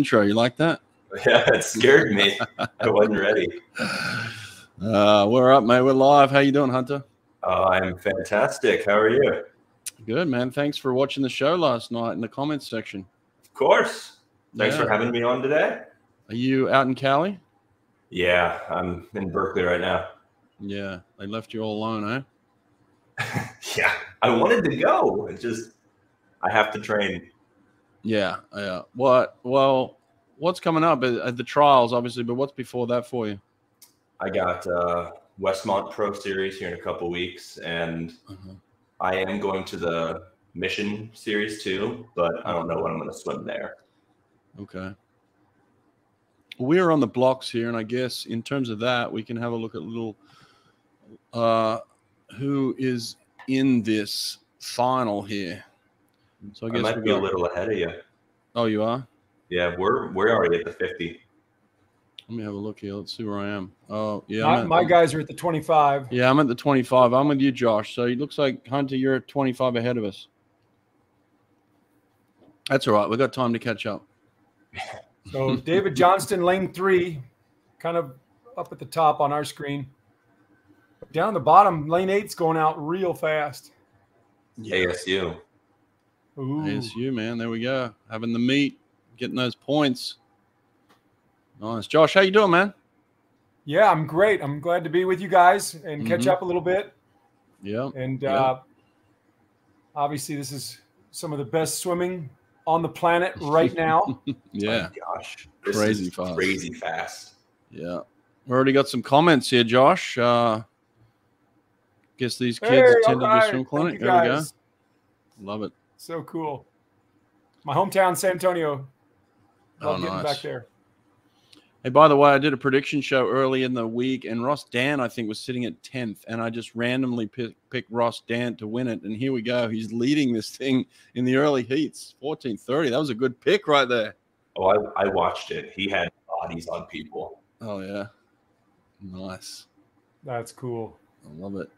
Intro, you like that? Yeah, it scared me. I wasn't ready. Uh, we're up, mate. We're live. How you doing, Hunter? Uh, I'm fantastic. How are you? Good, man. Thanks for watching the show last night in the comments section. Of course. Thanks Yeah. for having me on today. Are you out in Cali? Yeah, I'm in Berkeley right now. Yeah, they left you all alone, eh? Yeah, I wanted to go. It's just I have to train. Yeah, yeah. What? Well, what's coming up the trials, obviously, but what's before that for you? I got uh, Westmont Pro Series here in a couple weeks, and Uh-huh. I am going to the Mission Series too, but I don't know when I'm going to swim there. Okay. We're on the blocks here, and I guess in terms of that, we can have a look at little uh who is in this final here. So I guess I, might we be a little ahead of you. Oh, you are? Yeah, we're we're already at the 50. Let me have a look here. Let's see where I am. Oh, yeah. my, at- my guys are at the 25. Yeah, I'm at the 25. I'm with you, Josh. So it looks like Hunter, you're at 25 ahead of us. That's all right. We got time to catch up. So David Johnston, lane three, kind of up at the top on our screen. Down the bottom, lane eight's going out real fast. ASU. Ooh. ASU, man. There we go. Having the meet, getting those points. Nice. Josh, how you doing, man? Yeah, I'm great. I'm glad to be with you guys and catch Mhm. up a little bit. Yeah. And Yeah. uh, obviously, this is some of the best swimming on the planet right now. Yeah. My gosh. This Crazy is fast. Crazy fast. Yeah. We already got some comments here, Josh. Uh guess these kids Hey, attended the swim clinic. you There we go. Love it. So cool. My hometown, San Antonio. Oh, Love getting nice. back there. Hey, by the way, I did a prediction show early in the week, and Ross Dant, I think, was sitting at 10th, and I just randomly pick, picked Ross Dant to win it. And here we go. He's leading this thing in the early heats, 1430. That was a good pick right there. Oh, I, I watched it. He had bodies on people. Oh, yeah. Nice. That's cool. I love it.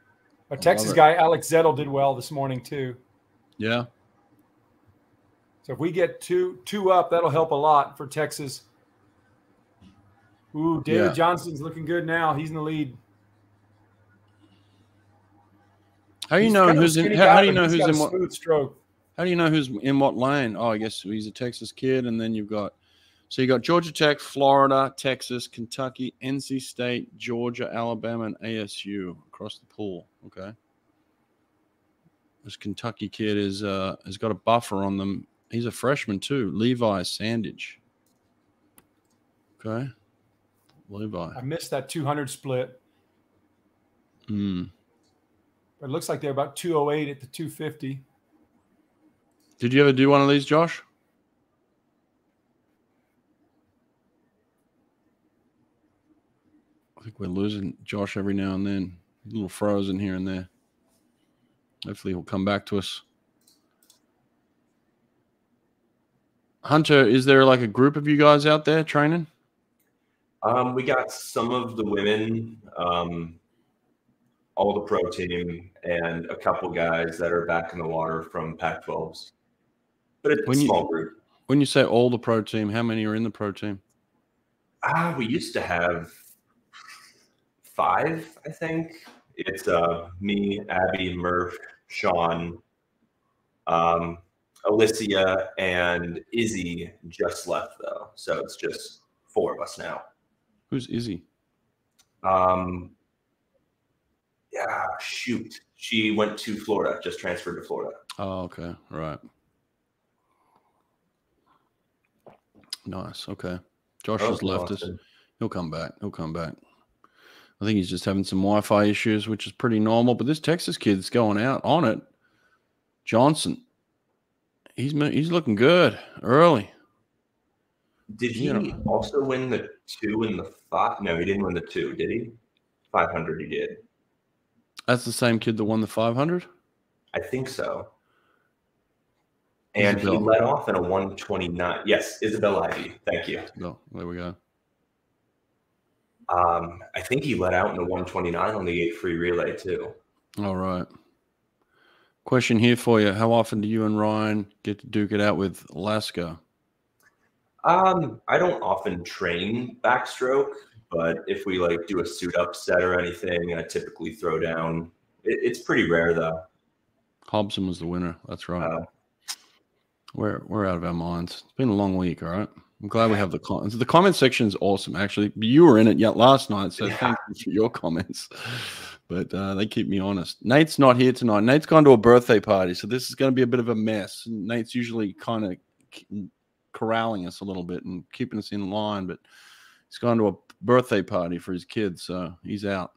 A love Texas it. guy, Alex Zettle, did well this morning too. Yeah. So if we get two two up, that'll help a lot for Texas. Ooh, David Yeah. Johnson's looking good now. He's in the lead. How do you He's know kind of a who's in? How, how do you know he's in what? How do you know who's in what lane? Oh, I guess he's a Texas kid, and then you've got so you got Georgia Tech, Florida, Texas, Kentucky, NC State, Georgia, Alabama, and ASU across the pool. Okay. This Kentucky kid is uh has got a buffer on them. He's a freshman too, Levi Sandidge. Okay. Levi. I missed that 200 split, Hmm. but it looks like they're about 208 at the 250. Did you ever do one of these, Josh? I think we're losing Josh every now and then. A little frozen here and there. Hopefully he'll come back to us. Hunter, is there like a group of you guys out there training? Um, we got some of the women, um, all the pro team, and a couple guys that are back in the water from Pac-12s. But it's When a you- small group. When you say all the pro team, how many are in the pro team? Ah, we used to have five, I think. It's uh, me, Abby, Murph, Sean, um, Alicia, and Izzy just left though, so it's just four of us now. Who's Izzy? Um, yeah, shoot, she went to Florida, just transferred to Florida. Oh, okay. Right. Nice. Okay. Josh Oh, has left us. He'll come back. He'll come back. I think he's just having some Wi-Fi issues, which is pretty normal. But this Texas kid's going out on it. Johnson, he's he's looking good early. Did he Yeah. also win the two and the five? No, he didn't win the two, did he? Five hundred, he did. That's the same kid that won the 500. I think so. And he Isabel. led off in a 129. Yes, Isabel Ivey. Thank you. No, there we go. Um, I think he let out in a 129 on the eight free relay too. All right. Question here for you: How often do you and Ryan get to duke it out with Alaska? Um, I don't often train backstroke, but if we like do a suit up set or anything, I typically throw down. It, it's pretty rare though. Hobson was the winner. That's right. Uh, we're we're out of our minds. It's been a long week. All right. I'm glad we have the comments. The comment section is awesome. Actually, you were in it yet last night, so Yeah. thank you for your comments. But uh, they keep me honest. Nate's not here tonight. Nate's gone to a birthday party, so this is going to be a bit of a mess. Nate's usually kind of corralling us a little bit and keeping us in line, but he's gone to a birthday party for his kids, so he's out.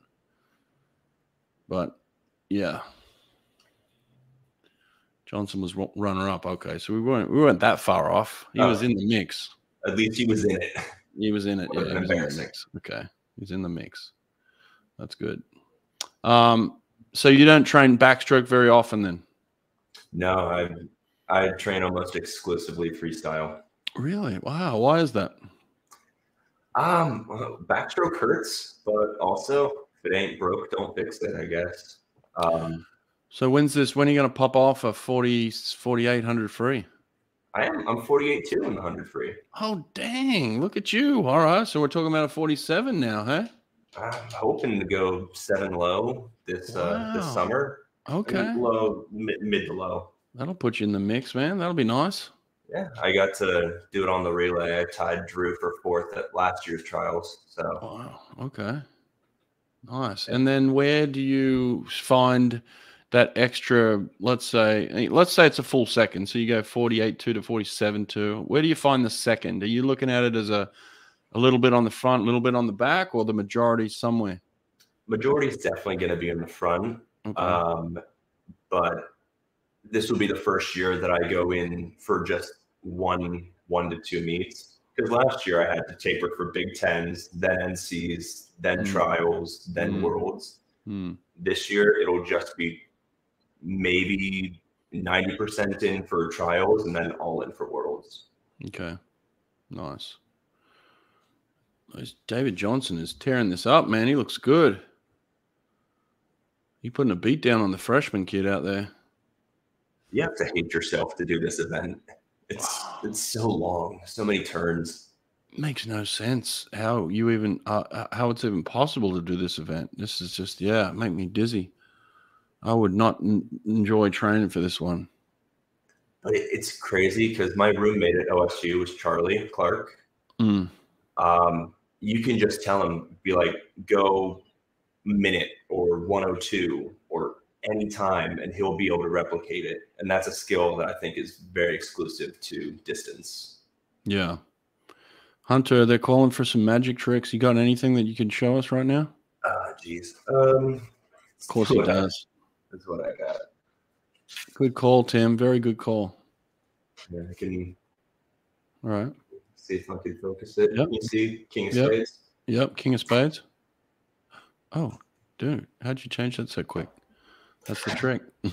But yeah, Johnson was runner up. Okay, so we weren't we weren't that far off. He was in the mix. at least he was in it. He was in it. Yeah, he was in the mix. Okay, he's in the mix. That's good. Um, so you don't train backstroke very often, then? No, I I train almost exclusively freestyle. Really? Wow. Why is that? Um, well, backstroke hurts, but also if it ain't broke, don't fix it. I guess. Um, So when's this? When are you going to pop off a 40, 4800 free? I am. I'm 48 too in the hundred free. Oh, dang. Look at you. All right. So we're talking about a 47 now, huh? I'm hoping to go seven low this uh this Wow. summer. I mean, Okay. low mid, mid to low. That'll put you in the mix, man. That'll be nice. Yeah, I got to do it on the relay. I tied Drew for fourth at last year's trials. So Wow. Okay. Nice. And then where do you find that extra, let's say, let's say it's a full second. So you go 48 2 to 47 2. Where do you find the second? Are you looking at it as a, a little bit on the front, a little bit on the back, or the majority somewhere? majority is definitely going to be in the front. Okay. Um, but this will be the first year that I go in for just one one to two meets. Because last year I had to taper for Big Tens, then NCs, then Mm. trials, then Mm. worlds. Hmm. This year it'll just be maybe 90% in for trials and then all in for worlds. Okay. Nice. David Johnson is tearing this up, man. He looks good. He putting a beat down on the freshman kid out there. You have to hate yourself to do this event. It's Wow. it's so long, so many turns. makes no sense how you even uh, uh, how it's even possible to do this event. This is just yeah, make me dizzy. I would not n- enjoy training for this one. But it, it's crazy because my roommate at OSU was Charlie Clark. Mm, Um, you can just tell him, be like, go minute or 102 or any time, and he'll be able to replicate it. And that's a skill that I think is very exclusive to distance. yeah, Hunter, they're calling for some magic tricks. You got anything that you can show us right now? Ah, geez. Um, Of course he does. That's what I got. Good call, Tim. Very good call. Yeah, I can All right. See if I can focus it. Yep. You see King of Yep. Spades? Yep. King of Spades. Oh, dude, how'd you change that so quick? That's the trick.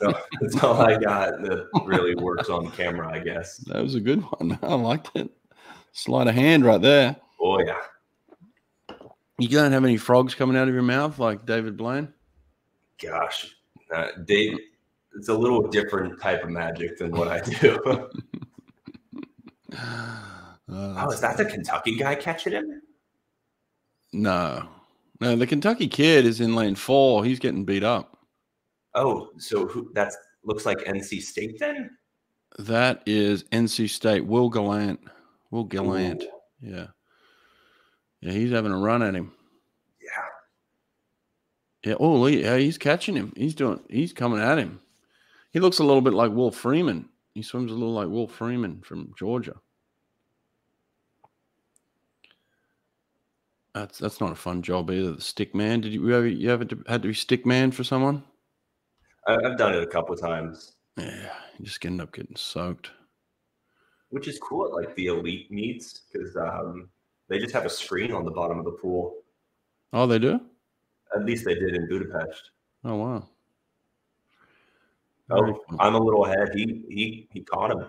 So that's all I got that really works on camera, I guess. That was a good one. I liked it. Sleight of hand right there. Oh yeah. You don't have any frogs coming out of your mouth like David Blaine? Gosh, uh, Dave, it's a little different type of magic than what I do. Uh, oh, is that the Kentucky guy catching him? no. No, the Kentucky kid is in lane four. He's getting beat up. Oh, so who? That's looks like NC State then. That is NC State. Will Gallant. Will Gallant. Ooh, Yeah. Yeah, he's having a run at him. yeah. Yeah. Oh, yeah, he's catching him. He's doing. He's coming at him. He looks a little bit like Will Freeman. He swims a little like Will Freeman from Georgia. That's that's not a fun job either. The stick man. Did you ever you ever had to be stick man for someone? I've done it a couple of times, Yeah, you just end up getting soaked. which is cool at like the elite meets because um, they just have a screen on the bottom of the pool. Oh, they do. At least they did in Budapest. Oh wow. Oh. I'm a little ahead. He he he caught him.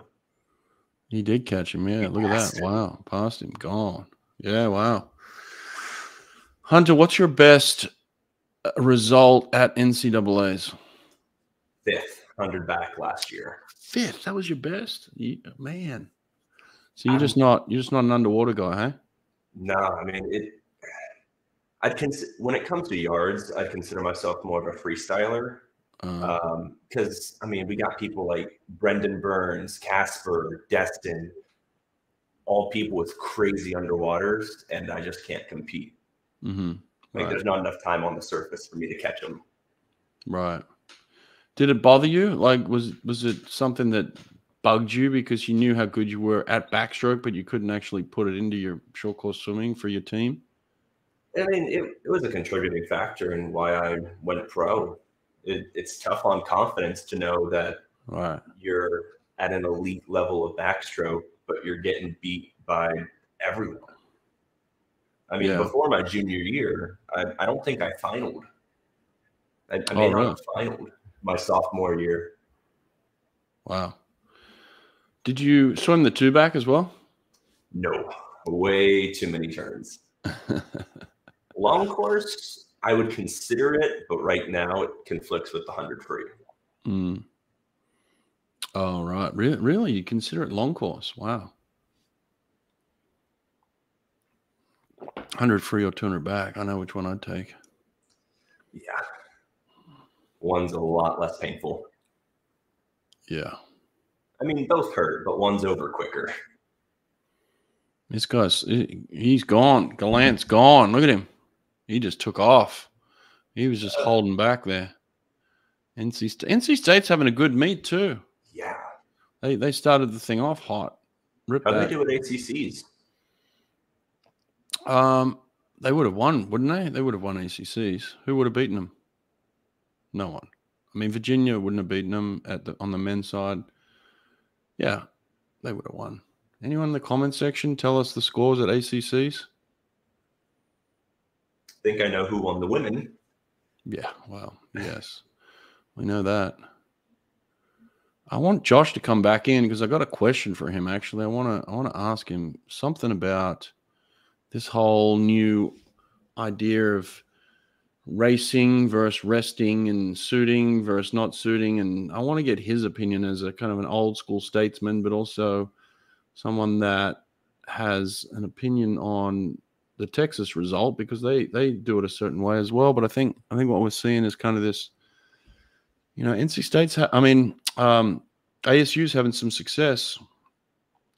He did catch him. Yeah, He look at that. him. Wow, past him, gone. Yeah, wow. Hunter, what's your best uh, result at NCAA's? Fifth hundred back last year. Fifth. That was your best. You, man, So you're I'm- just not you're just not an underwater guy, huh? No, I mean it. I'd consider when it comes to yards, I'd consider myself more of a freestyler. Uh, because I mean, we got people like Brendan Burns, Kacper, Destin, all people with crazy underwaters, and I just can't compete. Hmm Like, Right. there's not enough time on the surface for me to catch them. Right. Did it bother you? Like, was was it something that bugged you because you knew how good you were at backstroke, but you couldn't actually put it into your short course swimming for your team? I mean, it, it was a contributing factor in why I went pro. It, it's tough on confidence to know that Right. you're at an elite level of backstroke, but you're getting beat by everyone. I mean, Yeah. before my junior year, I, I don't think I finaled. I, I may Oh, not have finaled my sophomore year. Wow. Did you swim the two back as well? No, way too many turns. Long course, I would consider it, but right now it conflicts with the 100 free. Mm. Oh, right. Re- really? You consider it long course? Wow. 100 free or 200 back. I know which one I'd take. Yeah. One's a lot less painful. Yeah. I mean, both hurt, but one's over quicker. This guy's he- he's gone. Gallant's gone. Look at him. He just took off. He was just uh. holding back there. NC State, NC State's having a good meet too. Yeah. They they started the thing off hot. Rip How do they do at ACCs? Um, they would have won, wouldn't they? They would have won ACCs. Who would have beaten them? No one. I mean, Virginia wouldn't have beaten them at the on the men's side. Yeah, they would have won. Anyone in the comment section tell us the scores at ACCs? I think I know who won the women. Yeah, well, yes, we know that. I want Josh to come back in because I got a question for him. Actually, I want to I want to ask him something about this whole new idea of racing versus resting and suiting versus not suiting, and I want to get his opinion as a kind of an old school statesman, but also someone that has an opinion on the Texas result because they they do it a certain way as well. But I think I think what we're seeing is kind of this, you know, NC State's. Ha- I mean, um, ASU's having some success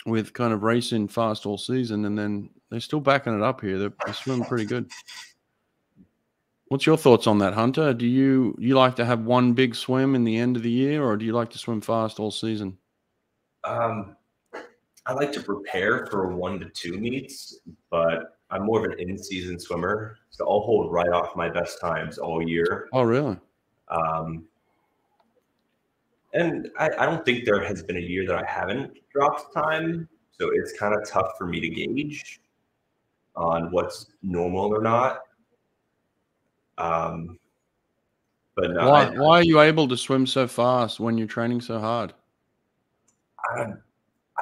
with kind of racing fast all season, and then they're still backing it up here. They're, they're swimming pretty good. What's your thoughts on that, Hunter? Do you you like to have one big swim in the end of the year, or do you like to swim fast all season? Um, I like to prepare for one to two meets, but I'm more of an in-season swimmer, so I'll hold right off my best times all year. Oh, really? Um, and I, I don't think there has been a year that I haven't dropped time, so it's kind of tough for me to gauge on what's normal or not. Um, but no, why I, why are you able to swim so fast when you're training so hard? I,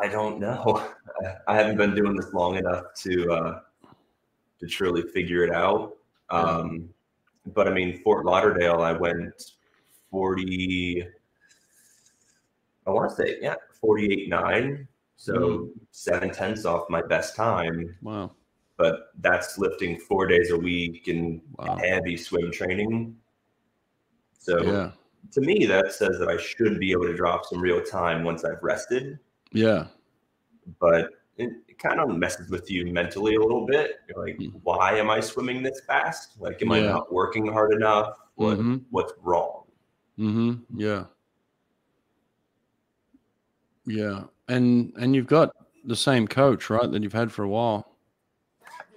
I don't know. I haven't been doing this long enough to uh, to truly figure it out. Um, but I mean, Fort Lauderdale, I went forty. I want to say yeah, forty-eight nine. So seven tenths off my best time. Wow, But that's lifting four days a week and wow, heavy swim training. So yeah, to me, that says that I should be able to drop some real time once I've rested. yeah. but it, it kind of messes with you mentally a little bit. You're like, Mhm. why am I swimming this fast? Like, am I not working hard enough? What, Mhm. What's wrong? Mm-hmm. Yeah. Yeah. And and you've got the same coach, right, that you've had for a while.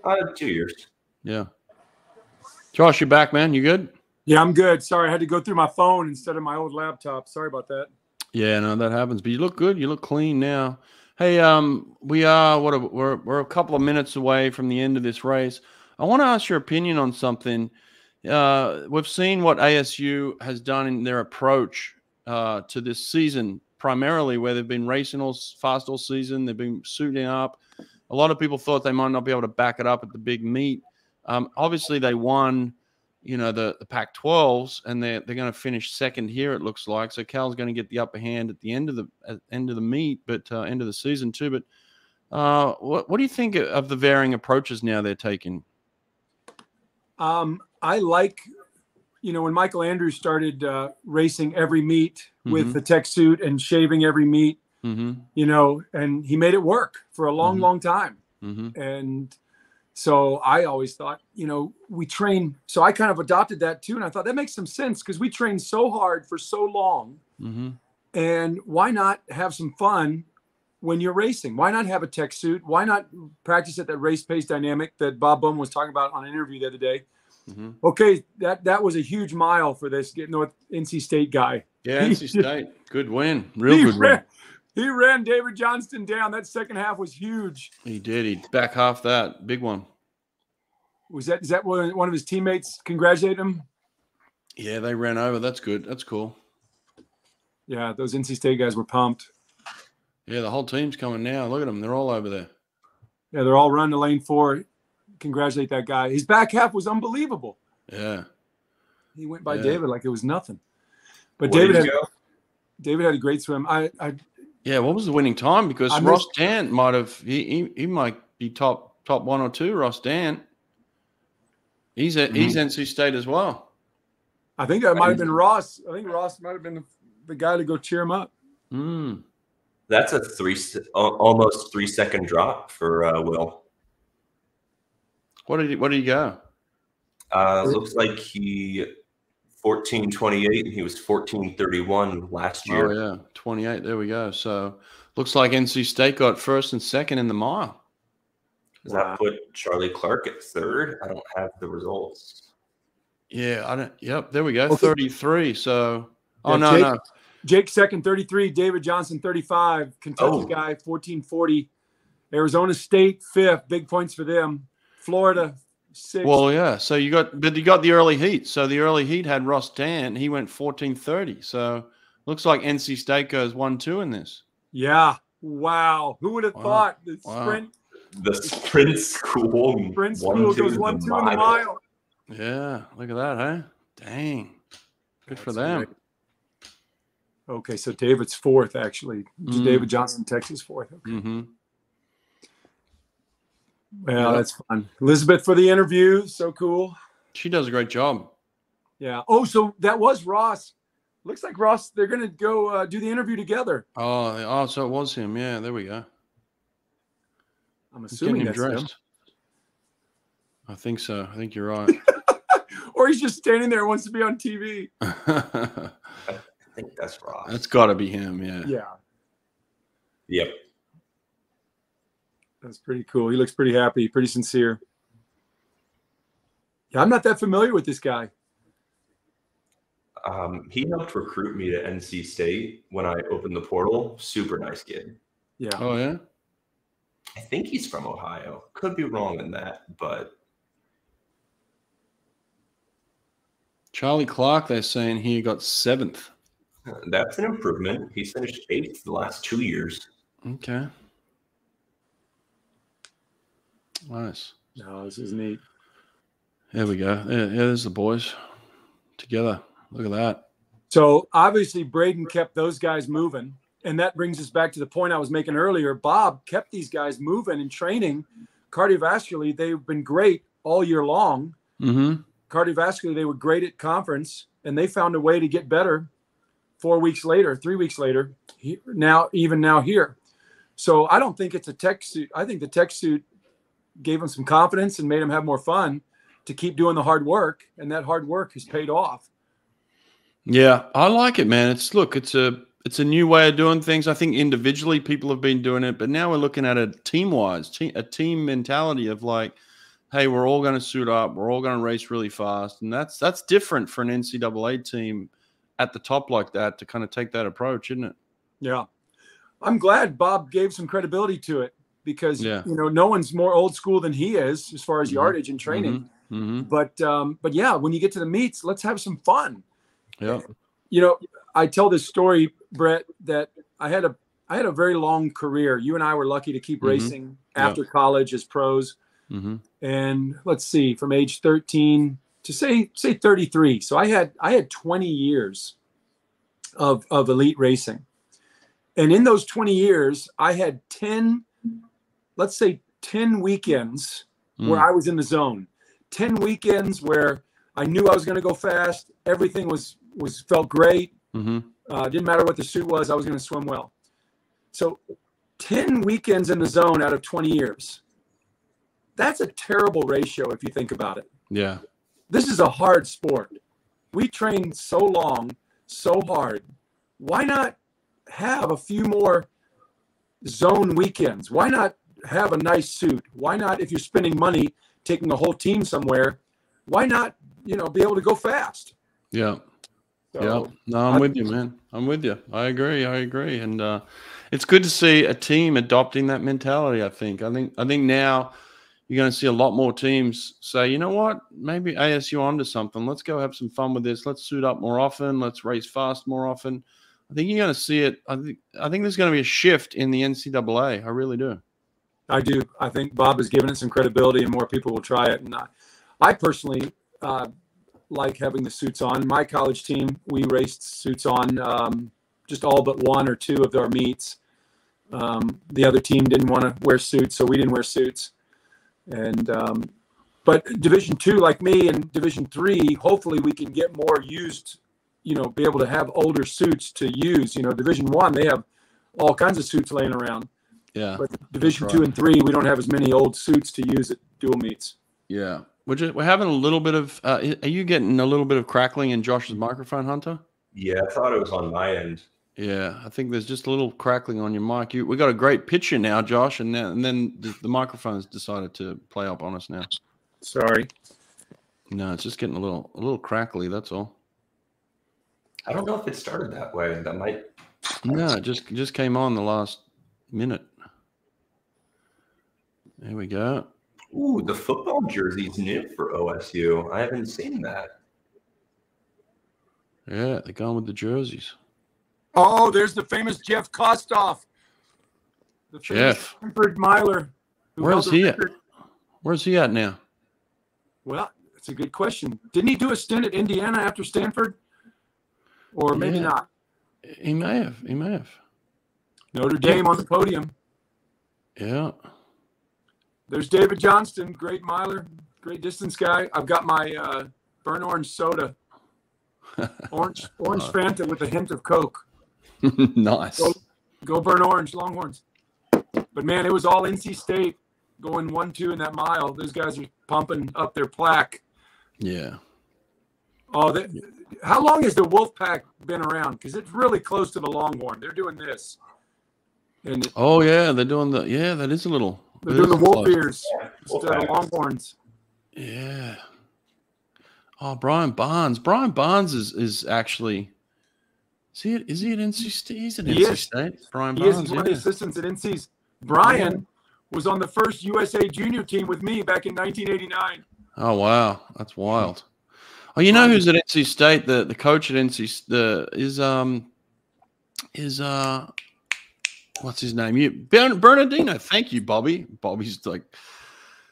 Uh, two years. Yeah. Josh, you back, man? You good? Yeah, I'm good. Sorry, I had to go through my phone instead of my old laptop. Sorry about that. Yeah, no, that happens. But you look good. You look clean now. Hey, um, we are what a, we're we're a couple of minutes away from the end of this race. I want to ask your opinion on something. Uh, we've seen what ASU has done in their approach uh, to this season, primarily where they've been racing all fast all season. They've been suiting up. A lot of people thought they might not be able to back it up at the big meet. Um, obviously, they won, you know, the, the Pac-12s, and they're they're going to finish second here. It looks like so. Cal's going to get the upper hand at the end of the end of the meet, but uh, end of the season too. But Uh, what what do you think of the varying approaches now they're taking? Um, I like, you know, when Michael Andrews started uh, racing every meet with Mhm. the tech suit and shaving every meet, Mm-hmm. you know, and he made it work for a long, Mhm. long time. Mm-hmm. And so I always thought, you know, we train. So I kind of adopted that too. And I thought that makes some sense because we train so hard for so long. Mm-hmm. And why not have some fun when you're racing? Why not have a tech suit? Why not practice at that race pace dynamic that Bob Bowman was talking about on an interview the other day? Mm-hmm. Okay, that that was a huge mile for this North NC State guy. Yeah, He- NC State, good win, real good win. he ran David Johnston down. That second half was huge. He did. He back half that big one. Was that is that one one of his teammates congratulated him? Yeah, they ran over. That's good. That's cool. Yeah, those NC State guys were pumped. Yeah, the whole team's coming now. Look at them. They're all over there. Yeah, they're all running to lane four. Congratulate that guy. His back half was unbelievable. Yeah. He went by Yeah. David like it was nothing. But Where David had, go? David had a great swim. I, I Yeah, what was the winning time? Because I Ross missed- Dant might have he, he he might be top top one or two. Ross Dant. He's a, he's NC State as well. I think that might have been Ross. I think Ross might have been the, the guy to go cheer him up. Mm. That's a three, almost three second drop for uh, Will. What did he, what did he go? Uh, looks like he 1428 and he was 1431 last year. Oh yeah, twenty eight. There we go. So looks like NC State got first and second in the mile. Does Wow. that put Charlie Clark at third? I don't have the results. Yeah, I don't. Yep, there we go. Okay. Thirty three. So oh Yeah, no Jake- no. Jake second, 33. David Johnson, 35. Kentucky Oh. guy, 1440. Arizona State, fifth. Big points for them. Florida, sixth. Well, yeah. So you got, but you got the early heat. So the early heat had Ross Dant. He went fourteen thirty. So looks like NC State goes one two in this. yeah. Wow. Who would have Wow. thought the Wow. sprint, The sprint school, sprint one, school two goes one, two in the mile? Yeah, look at that, huh? Dang, good for them. great. Okay, so David's fourth, actually. Mm. David Johnson, Texas, fourth. Okay. hmm Well, Yeah. that's fun. Elizabeth for the interview. So cool. She does a great job. Yeah. Oh, so that was Ross. Looks like Ross, they're going to go uh, do the interview together. Oh, oh, so it was him. Yeah, there we go. I'm assuming getting him that's him. dressed. I think so. I think you're right. Or he's just standing there wants to be on TV. I think that's Ross. That's got to be him. Yeah. Yeah. Yep. That's pretty cool. He looks pretty happy, pretty sincere. Yeah, I'm not that familiar with this guy. Um, he helped recruit me to NC State when I opened the portal. Super nice kid. Yeah. Oh yeah. I think he's from Ohio. Could be wrong in that, but Charlie Clark. They're saying he got seventh. that's an improvement. He's finished eighth the last two years. Okay. Nice. No, this is neat. There we go. Yeah, there's the boys together. Look at that. So obviously Braden kept those guys moving. And that brings us back to the point I was making earlier. Bob kept these guys moving and training cardiovascularly. They've been great all year long. Mm-hmm. Cardiovascularly, they were great at conference and they found a way to get better four weeks later, three weeks later, now, even now here. So I don't think it's a tech suit. I think the tech suit gave them some confidence and made them have more fun to keep doing the hard work. And that hard work has paid off. Yeah, I like it, man. It's look, it's a it's a new way of doing things. I think individually people have been doing it, but now we're looking at a team wise, a team mentality of like, hey, we're all going to suit up, we're all going to race really fast, and that's that's different for an NCAA team at the top like that to kind of take that approach, isn't it? Yeah. I'm glad Bob gave some credibility to it because Yeah. you know no one's more old school than he is as far as Mhm. yardage and training. Mm-hmm. But um, but yeah, when you get to the meets, let's have some fun. Yeah. You know, I tell this story, Brett, that I had a I had a very long career. You and I were lucky to keep Mhm. racing Yeah. after college as pros. Mm-hmm. And let's see, from age 13 to say say 33. So I had I had 20 years of of elite racing. And in those 20 years, I had 10 let's say 10 weekends where Mm. I was in the zone. 10 weekends where I knew I was going to go fast. Everything was was felt great. Mhm. Uh, didn't matter what the suit was. I was going to swim well. So 10 weekends in the zone out of 20 years. That's a terrible ratio if you think about it. Yeah. This is a hard sport. We train so long, so hard. Why not have a few more zone weekends? Why not have a nice suit? Why not, if you're spending money taking a whole team somewhere, why not, you know, be able to go fast? Yeah. So, yeah. No, I'm I- with you, man. I'm with you. I agree. I agree. And uh, it's good to see a team adopting that mentality. I think. I think. I think now you're going to see a lot more teams say, you know what, maybe ASU onto something. Let's go have some fun with this. Let's suit up more often. Let's race fast more often. I think you're going to see it. I think. I think there's going to be a shift in the NCAA. I really do. I do. I think Bob has given it some credibility, and more people will try it. And I, I personally uh, like having the suits on. My college team, we raced suits on um, just all but one or two of our meets. Um, the other team didn't want to wear suits, so we didn't wear suits. And um, but Division two, like me, and Division three, hopefully we can get more used. You know, be able to have older suits to use. You know, Division one, they have all kinds of suits laying around. Yeah. But Division right. two and three, we don't have as many old suits to use at dual meets. Yeah. We're just we're having a little bit of. Uh, are you getting a little bit of crackling in Josh's microphone, Hunter? Yeah, I thought it was on my end. Yeah, I think there's just a little crackling on your mic. You, we got a great picture now, Josh, and then, and then the, the microphone's decided to play up on us now. Sorry. No, it's just getting a little a little crackly. That's all. I don't know if it started that way. That might. No, it just it just came on the last minute. There we go. Ooh, the football jersey's new for OSU. I haven't seen that. Yeah, they're going with the jerseys. Oh, there's the famous Jeff Kostoff. The Jeff. Stanford Myler. who Where's held the he at? Where's he at now? Well, that's a good question. Didn't he do a stint at Indiana after Stanford? Or maybe Yeah. not. He may have. He may have. Notre Dame on the podium. Yeah. There's David Johnston, great miler, great distance guy. I've got my uh, burnt orange soda, orange orange Uh. Fanta with a hint of Coke. nice. Go, go burn orange, Longhorns. But man, it was all NC State going one two in that mile. Those guys are pumping up their plaque. Yeah. Oh, they, how long has the Wolf Pack been around? Because it's really close to the Longhorn. They're doing this, and Oh yeah, they're doing the yeah. That is a little. They're doing the is Wolf. Ears instead of Longhorns. Yeah. Oh, Brian Barnes. Brian Barnes is is actually. Is he is he at NC State? He's at He NC is. State. Brian He is Barnes. one of the assistants at NC's. Brian was on the first USA junior team with me back in 1989. Oh wow, that's wild. Oh, you know who's at NC State? The the coach at NC the is um is uh what's his name? You Bern, Bernardino. Thank you, Bobby. Bobby's like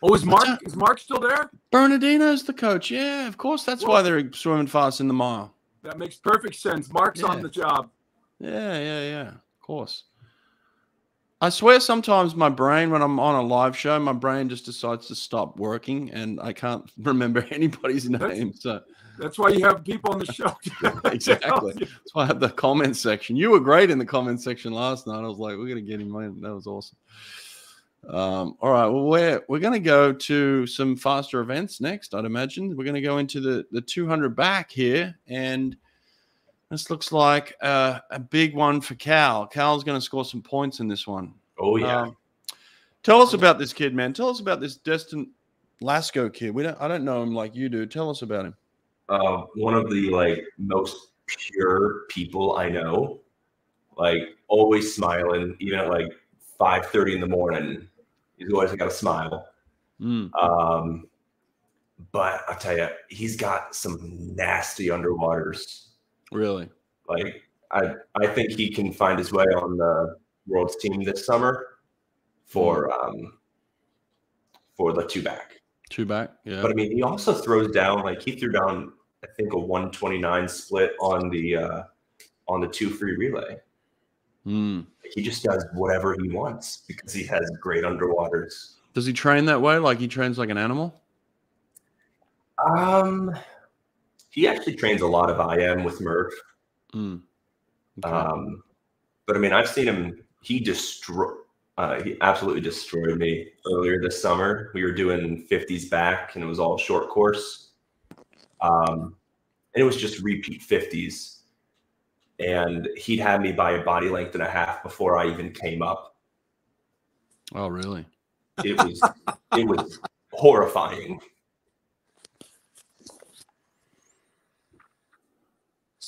Oh, is Mark? Is Mark still there? Bernardino's the coach. Yeah, of course. That's why they're swimming fast in the mile. That makes perfect sense. Mark's on the job. Yeah, yeah, yeah. Of course. I swear sometimes my brain, when I'm on a live show, my brain just decides to stop working and I can't remember anybody's That's- name. So That's why you have people on the show. Exactly. that's why I have the comment section. You were great in the comment section last night. I was like, we're gonna get him in. That was awesome. Um, all right, well, we're we're gonna go to some faster events next, I'd imagine. We're gonna go into the the 200 back here, and this looks like uh, a big one for Cal. Cal's gonna score some points in this one. Oh yeah. Um, tell us about this kid, man. Tell us about this Destin Lasco kid. We don't I don't know him like you do. Tell us about him. uh, one of the like most pure people I know. Like always smiling, even at like five thirty in the morning. He's always got a smile. Mm, Um, but I tell you, he's got some nasty underwaters. Really? Like I, I think he can find his way on the world's team this summer for um, for the two back. Two back. Yeah. But I mean, he also throws down like he threw down, I think, a 129 split on the uh, on the two free relay. Hmm. He just does whatever he wants because he has great underwaters. Does he train that way? Like he trains like an animal? Um, he actually trains a lot of IM with Murph. Hmm. Okay. Um, but I mean, I've seen him. He destroy. Uh, he absolutely destroyed me earlier this summer. We were doing 50s back, and it was all short course. Um, and it was just repeat 50s. And he'd had me by a body length and a half before I even came up. oh, really? It was it was horrifying.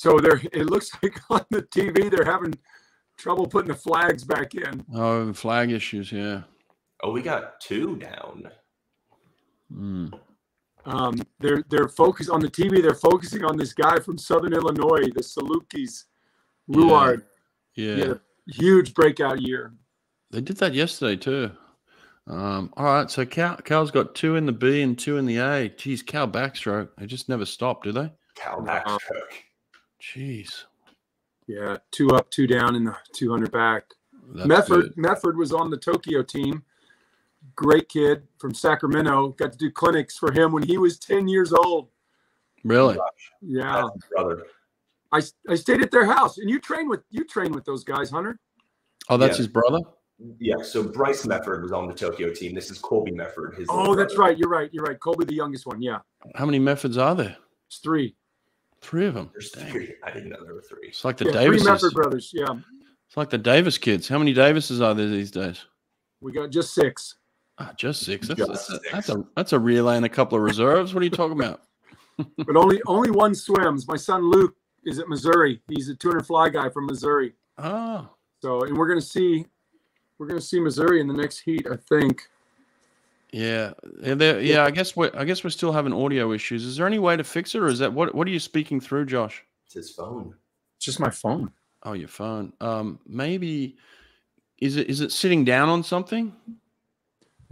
So they're it looks like on the TV they're having trouble putting the flags back in. Oh, flag issues. Yeah. Oh, we got two down. Hmm. Um, they're they're focused on the TV. They're focusing on this guy from Southern Illinois, the Salukis, Ruard. Yeah. Yeah. huge breakout year. They did that yesterday too. Um, all right, so Cal, Cal's got two in the B and two in the A. Geez, Cal backstroke. They just never stop, do they? Cal backstroke. Jeez. Yeah, two up, two down in the 200 back. That's Mefford good. Mefford was on the Tokyo team. Great kid from Sacramento. Got to do clinics for him when he was 10 years old. Really? Yeah, brother. I, I stayed at their house, and you train with you train with those guys, Hunter. Oh, that's Yeah. his brother? Yeah, so Bryce Mefford was on the Tokyo team. This is Colby Mefford. His Oh, that's brother. right. You're right. You're right. Colby, the youngest one. Yeah, How many Meffords are there? it's three. Three of them. There's Dang. three. I didn't know there were three. It's like the yeah, three Davises. Brothers. Yeah, It's like the Davis kids. How many Davises are there these days? we got just six. Ah, just six. That's, Just that's, a, that's a that's a relay and a couple of reserves. What are you talking about? but only only one swims. My son Luke is at Missouri. He's a 200 fly guy from Missouri. Oh, So, and we're gonna see, we're gonna see Missouri in the next heat, I think. Yeah, yeah. there- Yeah, I guess we're I guess we're still having audio issues. Is there any way to fix it, or is that what what are you speaking through, Josh? It's his phone. It's just my phone. Oh, your phone. Um, maybe is it is it sitting down on something?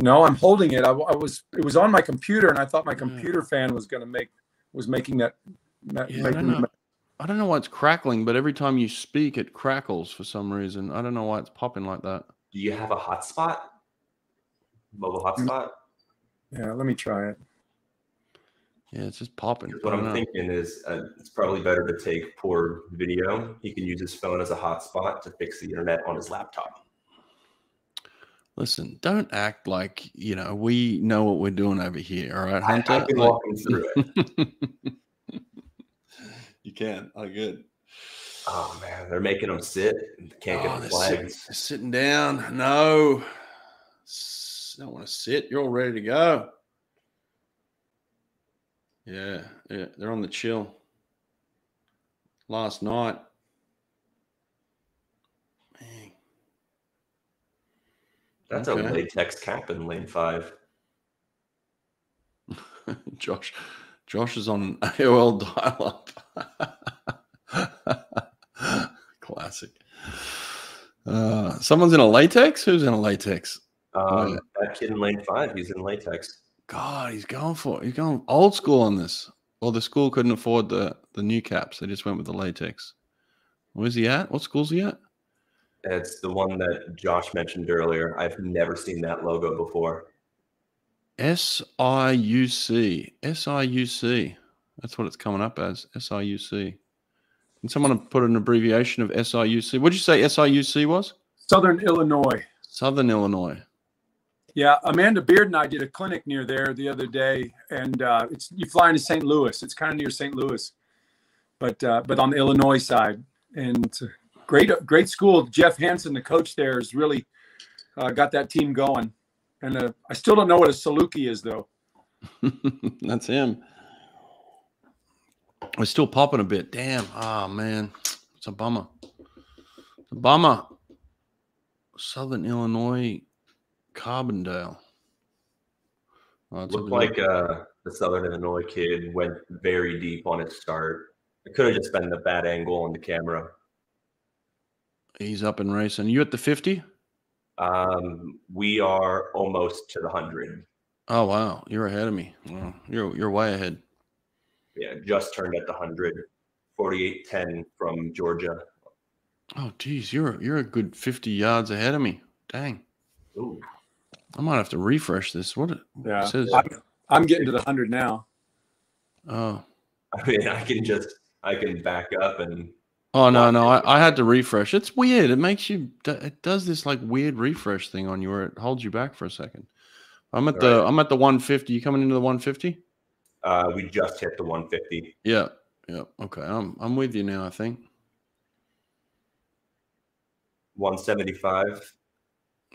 No, I'm holding it. I, I was, it was on my computer, and I thought my Yeah. computer fan was gonna make, was making that. that Yeah, I don't know. I don't know why it's crackling, but every time you speak, it crackles for some reason. I don't know why it's popping like that. Do you have a hotspot? Mobile hotspot? Yeah, let me try it. Yeah, it's just popping. What I'm know. thinking is uh, it's probably better to take poor video. He can use his phone as a hotspot to fix the internet on his laptop. Listen, don't act like you know we know what we're doing over here. All right, I, Hunter. I can Like- walk through it. you can. Oh, good. Oh man, they're making him sit. Can't Oh, get the they're sitting, flags. they're sitting down. No, Don't want to sit. You're all ready to go. Yeah, yeah, they're on the chill. Last night. Man. That's Okay. a latex cap in lane five. Josh, Josh is on an AOL dial-up. Classic. Uh, someone's in a latex. Who's in a latex? Um, Yeah. That kid in lane five, he's in latex. God, he's going for it. he's going old school on this. Well, the school couldn't afford the the new caps. They just went with the latex. Where's he at? What school's he at? It's the one that Josh mentioned earlier. I've never seen that logo before. S I U C. S I U C. That's what it's coming up as. S I U C. Can someone put an abbreviation of S I U C? What did you say S I U C was? Southern Illinois. Southern Illinois. Yeah, Amanda Beard and I did a clinic near there the other day, and uh, it's you fly into St. Louis. It's kind of near St. Louis, but uh, but on the Illinois side, and great great school. Jeff Hansen, the coach there, has really uh, got that team going. And uh, I still don't know what a Saluki is though. That's him. We're still popping a bit. Damn. Oh man. It's a bummer. It's a bummer. Southern Illinois, Carbondale. Oh, it's Looked like uh, the Southern Illinois kid went very deep on his start. It could have just been the bad angle on the camera. he's up and racing. You at the 50? Um, we are almost to the hundred. Oh wow, you're ahead of me. Wow. You're you're way ahead. Yeah, just turned at the hundred. 48-10 from Georgia. Oh, geez, you're you're a good fifty yards ahead of me. Dang, Ooh. I might have to refresh this. What it Yeah. says? I'm, I'm getting to the hundred now. Oh, I mean, I can just I can back up and oh no, no, I, I had to refresh. It's weird. It makes you. It does this like weird refresh thing on you where it holds you back for a second. I'm at the Right. I'm at the 150. You coming into the 150? uh, we just hit the 150. Yeah, yeah. Okay, I'm I'm with you now. I think. 175.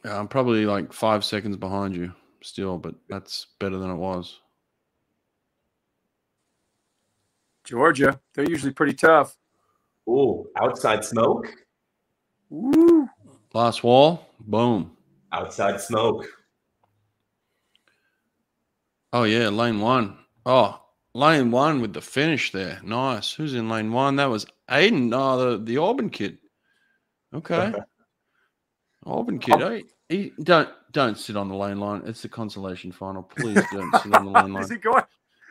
Yeah, I'm probably like five seconds behind you still, but that's better than it was. Georgia, they're usually pretty tough. Ooh, outside smoke. Woo. Last wall, boom. Outside smoke. Oh yeah, lane one. Oh, lane one with the finish there. Nice. Who's in lane one? That was Aiden. Oh, the, the Auburn kid. Okay. Auburn oh. kid. Hey, he, don't don't sit on the lane line. It's the consolation final. Please don't sit on the lane line. Is he going?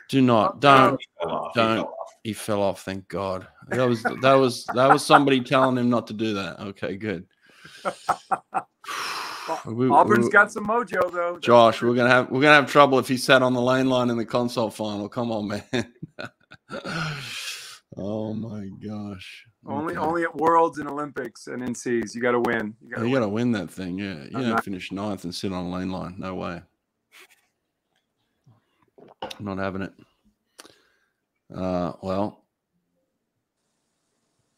Do not. Oh, don't. He fell off, he Don't. fell. He fell off. Thank God. That was that was that was somebody telling him not to do that. Okay, good. We- Auburn's we- got some mojo though. Josh, we're gonna have we're gonna have trouble if he sat on the lane line in the console final. Come on, man. oh my gosh. only Okay. only at Worlds and Olympics and NCs. You got to win. You got to win. that thing, yeah. You I'm don't not- finish ninth and sit on a lane line. No way. I'm not having it. Uh well,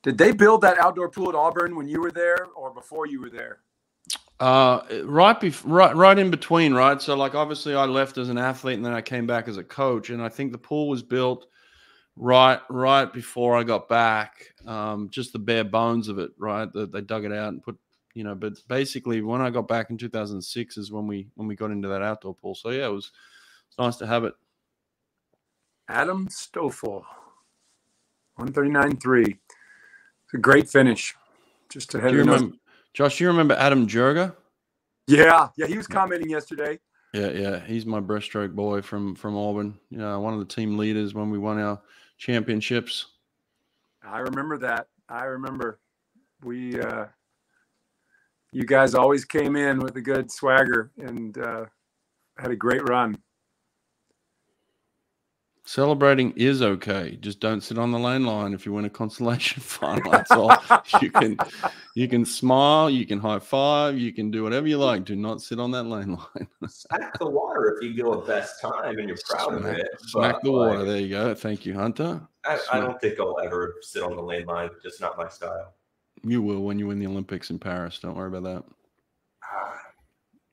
Did they build that outdoor pool at Auburn when you were there or before you were there? Uh, right, bef- right, right in between, right. So, like, obviously, I left as an athlete, and then I came back as a coach, and I think the pool was built right, right before I got back. Um, just the bare bones of it, right. That they dug it out and put, you know. But basically, when I got back in 2006 is when we when we got into that outdoor pool. So yeah, it was it's nice to have it. Adam Stoffel, 139.3. It's a great finish. Just ahead Do you of remember, Josh? Do you remember Adam Jurga? Yeah, yeah, he was commenting yesterday. Yeah, yeah, he's my breaststroke boy from from Auburn. You know, one of the team leaders when we won our championships. I remember that. I remember we uh you guys always came in with a good swagger and uh had a great run. Celebrating is okay. Just don't sit on the lane line if you win a consolation final. That's all. you can you can smile, you can high five, you can do whatever you like. Do not sit on that lane line. Smack the water if you go a best time and you're proud of Smack- it. Smack the water. like, There you go. Thank you, Hunter. I, I don't think I'll ever sit on the lane line. Just not my style. You will when you win the Olympics in Paris. Don't worry about that. Ah,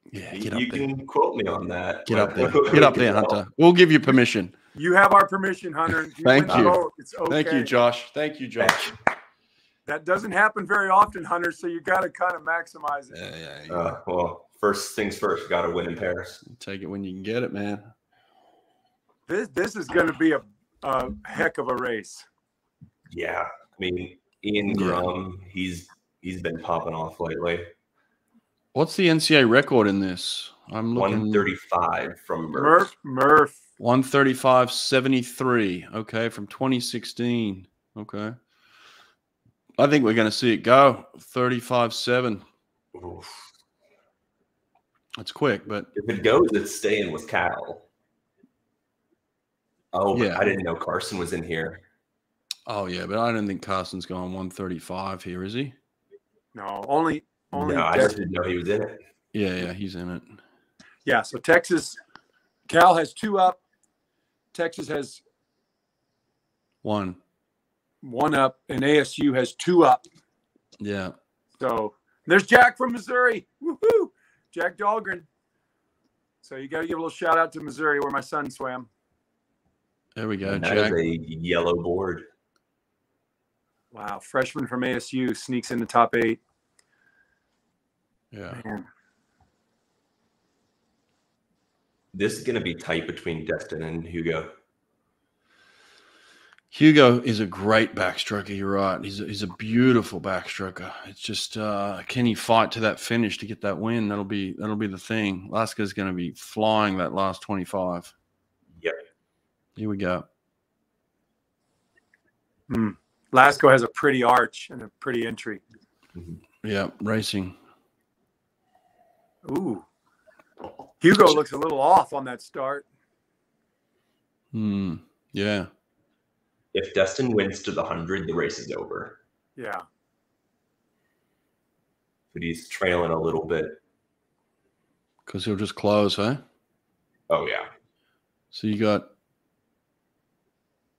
yeah, you get up you there. can quote me on that. Get up there. Get up there, Hunter. We'll give you permission. You have our permission, Hunter. If Thank you. vote, It's okay. Thank you, Josh. Thank you, Josh. That doesn't happen very often, Hunter, so you got to kind of maximize it. Yeah, yeah. yeah. Uh, well, first things first, got to win in Paris. Take it when you can get it, man. This this is going to be a, a heck of a race. Yeah, I mean Ian Yeah. Grum, he's he's been popping off lately. What's the NCAA record in this? I'm looking. 135 from Murph. Murph, Murph. 135 73. Okay, from 2016. Okay. I think we're going to see it go 35 7. Oof. That's quick, but If it goes, it's staying with Cal. Oh, Yeah. I didn't know Carson was in here. oh, yeah, but I don't think Carson's going 135 here, is he? No, only only. no, I just didn't know he was in it. Yeah, yeah, he's in it. Yeah, so Texas, Cal has two up. Texas has One. one up, and ASU has two up. Yeah. So there's Jack from Missouri. Woohoo! Jack Dahlgren. So you got to give a little shout out to Missouri where my son swam. There we go. That Jack. is a yellow board. Wow, freshman from ASU sneaks in the top eight. Yeah. Man, This is going to be tight between Destin and Hugo. Hugo is a great backstroker. You're right. He's a, he's a beautiful backstroker. It's just uh, can he fight to that finish to get that win? That'll be that'll be the thing. Lasco's going to be flying that last 25. Yep. Here we go. Lasco has a pretty arch and a pretty entry. Yeah, racing. Ooh. Hugo looks a little off on that start. Hmm. Yeah. If Destin wins to the 100, the race is over. Yeah. But he's trailing a little bit. Because he'll just close, huh? Oh, yeah. So you got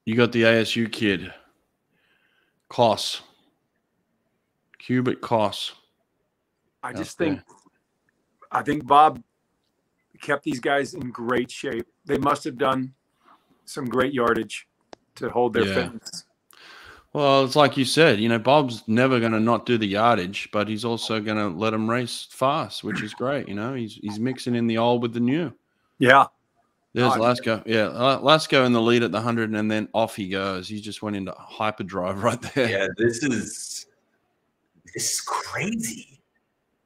you got the ASU kid, Koss, Cubic Koss. I out just there. think I think Bob kept these guys in great shape. They must have done some great yardage to hold their Yeah. fitness. Well, it's like you said, you know, Bob's never going to not do the yardage, but he's also going to let him race fast, which is great. You know, he's he's mixing in the old with the new. Yeah. There's Oh, Lasco. Yeah, La- Lasco in the lead at the 100, and then off he goes. He just went into hyperdrive right there. Yeah, this is this is crazy.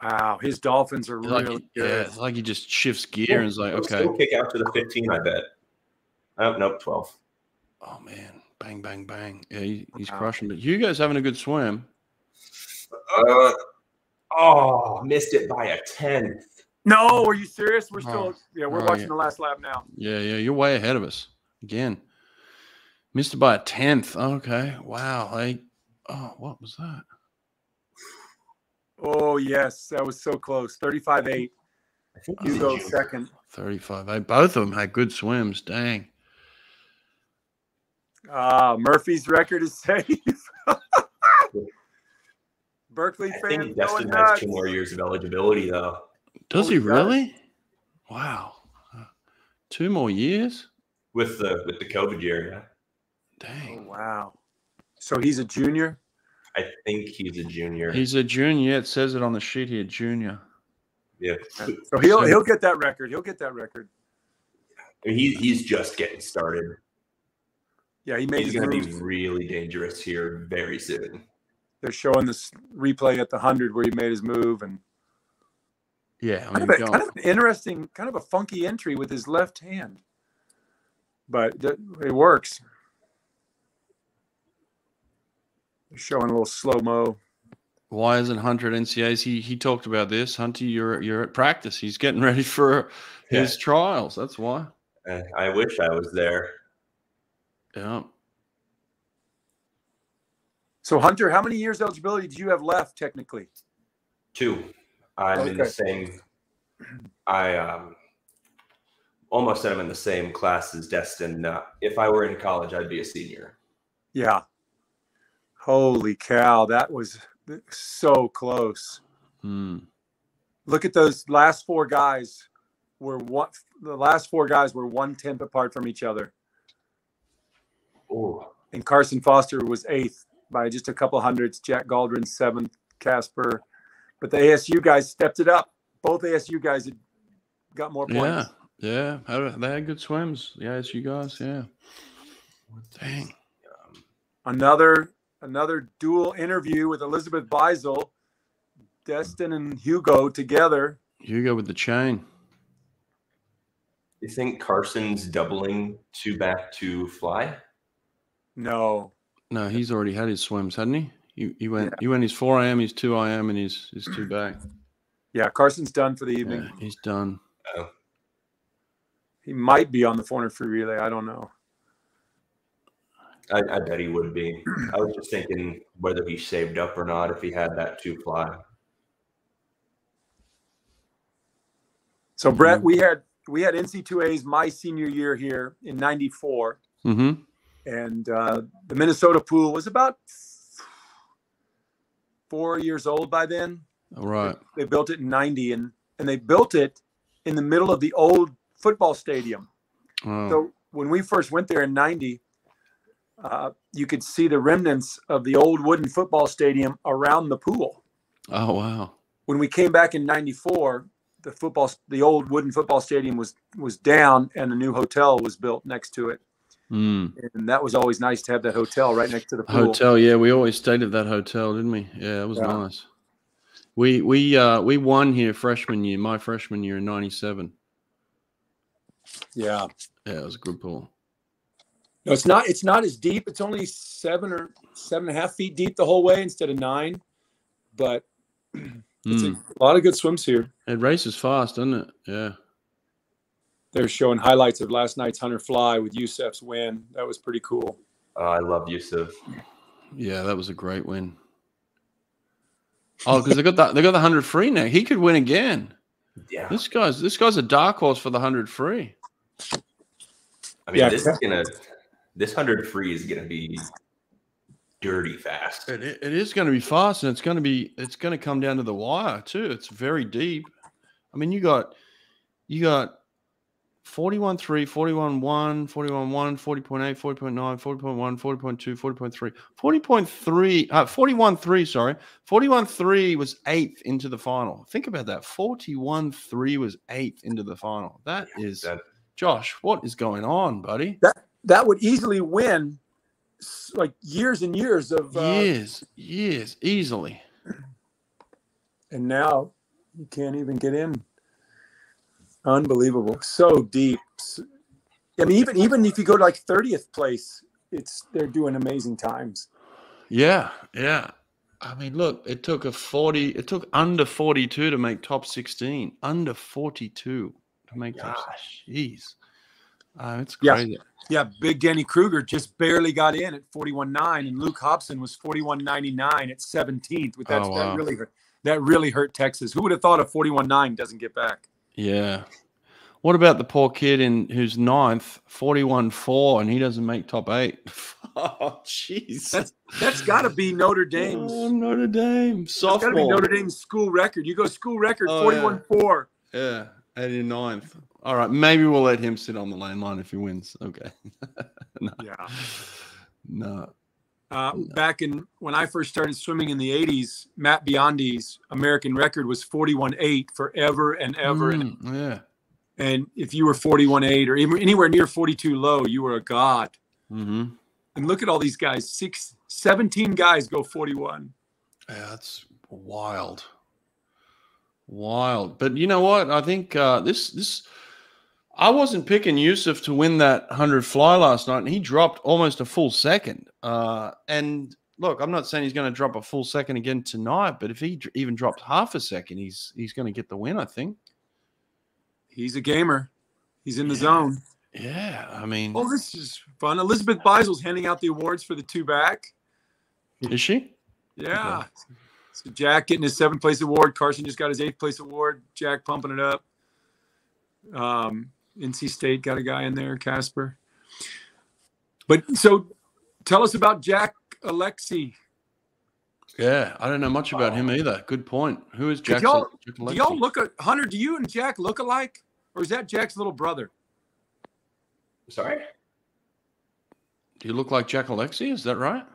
Wow. His Dolphins are It's like, really yeah, good. it's like he just shifts gear and is like, He'll okay. still kick out to the 15, I bet. Oh, nope, 12. Oh, man. Bang, bang, bang. Yeah, he, he's Wow. crushing. But Hugo's having a good swim. Uh, oh, missed it by a tenth. No, are you serious? We're still Oh. yeah, we're Oh, watching yeah. the last lap now. Yeah, yeah, you're way ahead of us again. Missed it by a tenth. Okay, wow. Hey, oh, what was that? Oh yes, that was so close. 35-8. I think he's a Hugo second. Thirty-five. Hey, both of them had good swims. Dang. Ah, Murphy's record is safe. Berkeley I fans think going Destin nuts. has two more years of eligibility, though. Does Oh, he he does? really? Wow. Uh, Two more years. With the with the COVID year, yeah. Oh, Dang. wow. So he's a junior. I think he's a junior. He's a junior. It says it on the sheet here, junior. yeah, So he'll he'll get that record. He'll get that record. he, he's just getting started. Yeah, he made He's going to moves. be really dangerous here very soon. They're showing this replay at the hundred where he made his move and Yeah, I kind of, a, kind of an interesting, kind of a funky entry with his left hand, but it works. They're showing a little slow mo. why isn't Hunter at NCAs? He he talked about this. Hunter, you're you're at practice. He's getting ready for his trials. That's why. Uh, I wish I was there. Yeah. So Hunter, how many years eligibility do you have left technically? Two. I'm in the same. I um, almost said I'm in the same class as Destin. Uh, if I were in college, I'd be a senior. Yeah. Holy cow, that was so close. Hmm. Look at those last four guys were one the last four guys were one tenth apart from each other. Oh, And Carson Foster was eighth by just a couple hundreds, Jack Dahlgren seventh, Kacper. But the ASU guys stepped it up. Both ASU guys had got more Yeah. points. Yeah. Had- They had good swims. Yeah, ASU guys. Yeah. Dang. Another another dual interview with Elizabeth Beisel, Destin and Hugo together. Hugo with the chain. you think Carson's doubling two back to fly? No. No, he's already had his swims, hadn't he? He, he went. He went his four AM, his two IM, and his his two back. Yeah, Carson's done for the evening. Yeah, he's done. Oh. He might be on the 400 free relay. I don't know. I, I bet he would be. I was just thinking whether he saved up or not if he had that two fly. So Brett, we had we had NC2As my senior year here in '94, Mm-hmm. and uh, the Minnesota pool was about four years old by then. All right. They built it in '90, and and they built it in the middle of the old football stadium. Oh, So when we first went there in '90, uh, you could see the remnants of the old wooden football stadium around the pool. oh wow. when we came back in 94 the football the old wooden football stadium was was down and a new hotel was built next to it Mm. and that was always nice to have that hotel right next to the pool Hotel, yeah, we always stayed at that hotel, didn't we? Yeah, it was Yeah. nice. We we uh we won here freshman year, my freshman year in '97. yeah Yeah, it was a good pool. No it's not it's not as deep it's only seven or seven and a half feet deep the whole way instead of nine but it's Mm. a, a lot of good swims here. It races fast, doesn't it? Yeah. They're showing highlights of last night's Hunter Fly with Yusef's win. That was pretty cool. Oh, I love Yusuf. Yeah, that was a great win. Oh, because they got that they got the hundred free now. He could win again. Yeah. This guy's this guy's a dark horse for the hundred free. I mean, Yeah, this is gonna this hundred free is gonna be dirty fast. It, it is going to be fast, and it's going to be it's going to come down to the wire too. It's very deep. I mean, you got you got 41 3, 41 1, 41 1, 40.8, 40.9, 40.1, 40.2, 40.3, 40.3, uh, 41 3, sorry. 41 3 was eighth into the final. Think about that. 41 3 was eighth into the final. That is, That- Josh, what is going on, buddy? That would easily win like years and years of uh, years, years, easily. and now you can't even get in. Unbelievable. So deep. I mean, even even if you go to like 30th place, it's they're doing amazing times. Yeah, yeah. I mean, look, it took a 40, it took under 42 to make top 16. Under 42 to make top Gosh. Jeez. Uh, it's crazy. Yeah, yeah, Big Danny Krueger just barely got in at 41.9, and Luke Hobson was 41.99 at 17th. With that, Oh, wow. that really hurt. That really hurt Texas. Who would have thought a 41.9 doesn't get back? Yeah. What about the poor kid in who's ninth, 41 4, and he doesn't make top eight? oh, jeez. That's that's got to be Notre Dame's. Oh, Notre Dame. That's got to be Notre Dame's school record. You go school record Oh, yeah. 41.4. Yeah, 89th. All right, maybe we'll let him sit on the lane line if he wins. Okay. Yeah. No. Uh, back in when I first started swimming in the 80s, Matt Biondi's American record was 41.8 forever and ever. And, Mm, yeah. and if you were 41.8 or even anywhere near 42 low, you were a god. Mm-hmm. And look at all these guys. Six, 17 guys go 41. Yeah, that's wild. Wild. But you know what? I think uh, this this I wasn't picking Yusuf to win that 100 fly last night, and he dropped almost a full second. Uh, and look, I'm not saying he's going to drop a full second again tonight, but if he even drops half a second, he's he's going to get the win, I think. He's a gamer. He's in the Yeah. zone. Yeah, I mean, Oh, this is fun. Elizabeth Beisel's handing out the awards for the two back. is she? Yeah. So Jack getting his seventh place award. Carson just got his eighth place award. Jack pumping it up. Um, NC State got a guy in there, Kacper. But so tell us about Jack Alexy. Yeah, I don't know much about him either. Good point. Who is Jack? y'all- Jack Do y'all look at Hunter? Do you and Jack look alike? Or is that Jack's little brother? Sorry. Do you look like Jack Alexy? Is that right?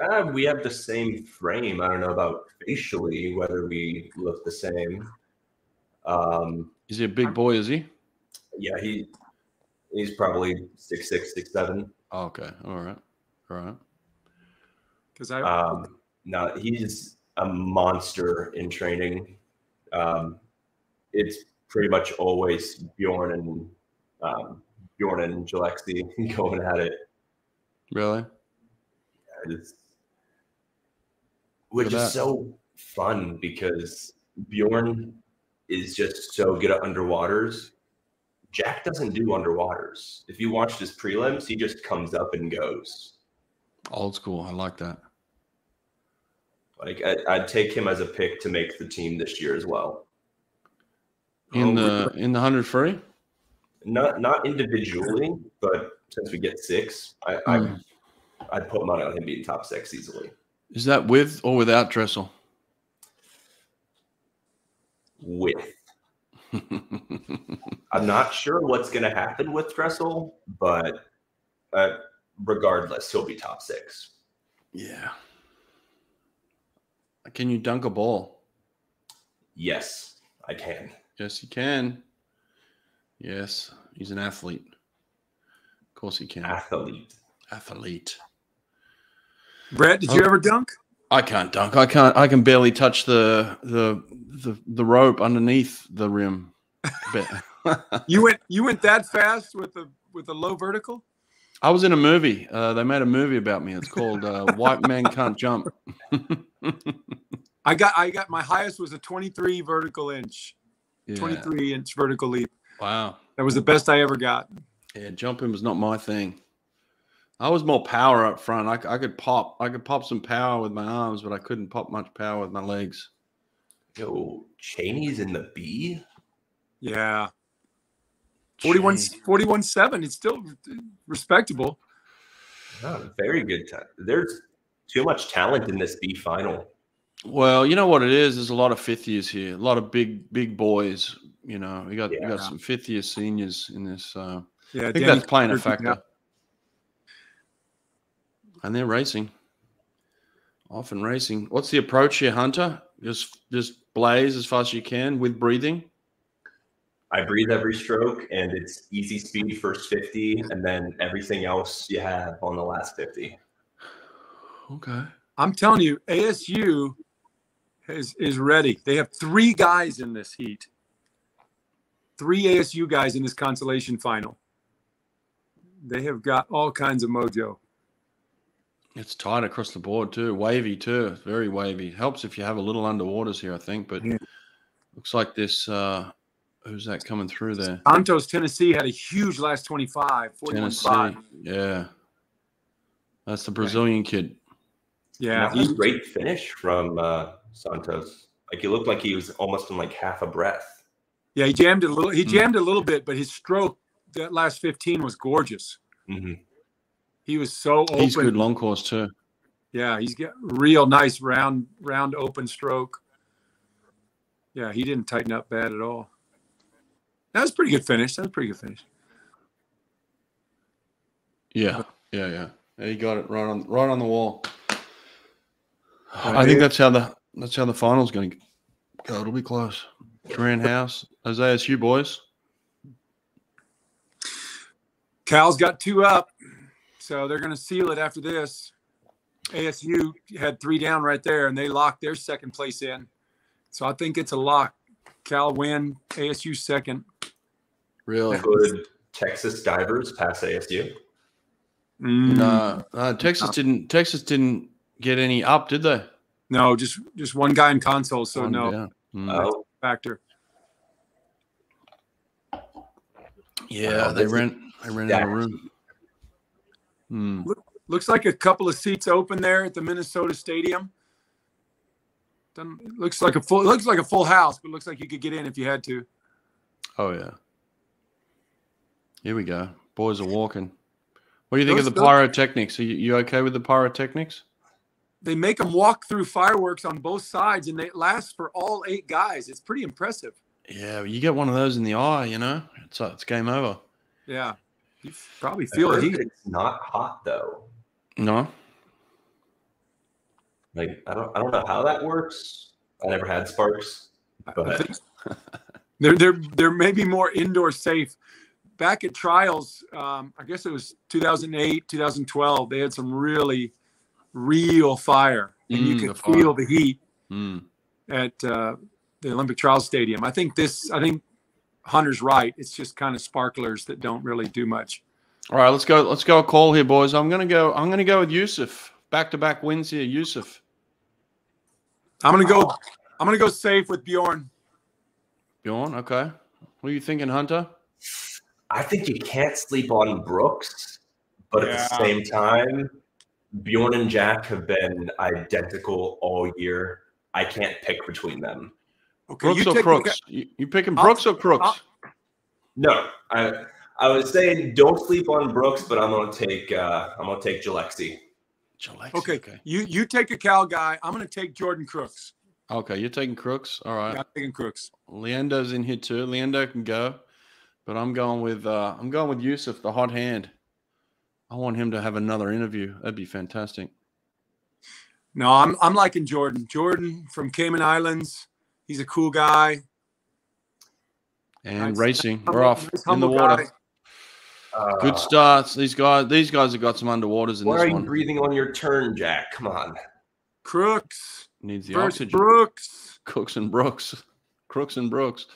Uh, we have the same frame. I don't know about facially whether we look the same. Um, Is he a big boy? Is he? Yeah, he he's probably six six six seven. Oh, okay. All right. All right. Because I Um, no, he's a monster in training. Um, it's pretty much always Bjorn and um, Bjorn and Jalexi going at it. Really? It's, which is so fun because Bjorn is just so good at underwaters. Jack doesn't do underwaters. If you watched his prelims, he just comes up and goes. Old school. I like that. Like I, I'd take him as a pick to make the team this year as well. In Oh, the in the hundred free. Not not individually, but since we get six, I, I Mm. I'd put money on him being top six easily. Is that with or without Dressel? With I'm not sure what's going to happen with Dressel, but uh, regardless, he'll be top six. yeah. Can you dunk a ball? Yes, I can. Yes, he can. Yes, he's an athlete. Of course, he can. Athlete. Athlete. Brett, did you Oh. ever dunk? I can't dunk. I can't. I can barely touch the the the, the rope underneath the rim. You went you went that fast with the with the low vertical? I was in a movie. Uh, they made a movie about me. It's called uh, "White Man Can't Jump." I got I got my highest was a 23 vertical inch, Yeah. 23 inch vertical leap. Wow. That was the best I ever got. Yeah, jumping was not my thing. I was more power up front. I, I could pop, I could pop some power with my arms, but I couldn't pop much power with my legs. Yo, Cheney's in the B. Yeah. 41, 41 7. It's still respectable. Oh, very good. Time. There's too much talent in this B final. Well, you know what it is. There's a lot of fifth years here. A lot of big, big boys. You know, we got we got some fifth year seniors in this. Uh, Yeah. I think Danny that's playing a factor. yeah. And they're racing. Often racing. What's the approach here, Hunter? Just just blaze as fast as you can with breathing. I breathe every stroke, and it's easy speed first 50, and then everything else you have on the last 50. Okay. I'm telling you, ASU is is ready. They have three guys in this heat. Three ASU guys in this consolation final. They have got all kinds of mojo. It's tight across the board too. Wavy too. It's very wavy. Helps if you have a little underwaters here, I think. But Yeah. looks like this. Uh, who's that coming through there? Santos, Tennessee had a huge last 25, 41 Tennessee. 5. Yeah. That's the Brazilian kid. Yeah. that was a great finish from uh, Santos. Like he looked like he was almost in like half a breath. Yeah, he jammed a little. He Hmm. jammed a little bit, but his stroke that last 15 was gorgeous. hmm He was so open. He's good long course too. Yeah, he's got real nice round round open stroke. Yeah, he didn't tighten up bad at all. That was a pretty good finish. That was a pretty good finish. Yeah, yeah, yeah. Yeah, He got it right on right on the wall. Right I think that's how the that's how the final's going to go. It'll be close. Grand House, those ASU boys. Cal's got two up, so they're going to seal it after this. ASU had three down right there, and they locked their second place in. So I think it's a lock. Cal win, ASU second. Really? Could Texas divers pass ASU? Mm, No, uh, Texas didn't. Texas didn't get any up, did they? no, just just one guy in console, so One no down. Mm. Oh, factor. yeah, Wow, they this is ran. They ran out of stacked. room. Hmm. Looks like a couple of seats open there at the Minnesota Stadium. Doesn't, looks like a full looks like a full house, but looks like you could get in if you had to. Oh yeah. Here we go. Boys are walking. What do you think Those- of the pyrotechnics? Are you, you okay with the pyrotechnics? They make them walk through fireworks on both sides, and they last for all eight guys. It's pretty impressive. Yeah, you get one of those in the eye, you know, it's uh, it's game over. Yeah, you probably feel the heard heat. It's not hot though. No, Like I don't I don't know how that works. I never had sparks, I but think They're they're they're maybe more indoor safe. Back at trials, um, I guess it was 2008, 2012. They had some really real fire, and you Mm, could the feel the heat. Mm. at uh, the Olympic Trials Stadium. I think this. I think Hunter's right. It's just kind of sparklers that don't really do much. All right, let's go. Let's go a call here, boys. I'm gonna go. I'm gonna go with Yusuf. Back to back wins here, Yusuf. I'm gonna go. I'm gonna go safe with Bjorn. Bjorn, okay. What are you thinking, Hunter? I think you can't sleep on Brooks, but at the same time, Bjorn and Jack have been identical all year. I can't pick between them. Okay, Brooks you or Crooks? guy- You, you picking I'll- Brooks or Crooks? I'll- No, I I was saying don't sleep on Brooks, but I'm gonna take uh, I'm gonna take Jalexi. Jalexi, Okay, okay. you you take a Cal guy. I'm gonna take Jordan Crooks. Okay, you're taking Crooks. All right. Yeah, I'm taking Crooks. Liendo's in here too. Liendo can go, but I'm going with uh, I'm going with Yusuf, the hot hand. I want him to have another interview. That'd be fantastic. No, I'm I'm liking Jordan. Jordan from Cayman Islands. He's a cool guy. And Nice- racing, humble- we're off nice, in the water. Uh, Good starts. These guys, these guys have got some underwaters in Why are you one. breathing on your turn, Jack? Come on. Crooks Needs the versus oxygen. Brooks. Cooks and Brooks, Crooks and Brooks.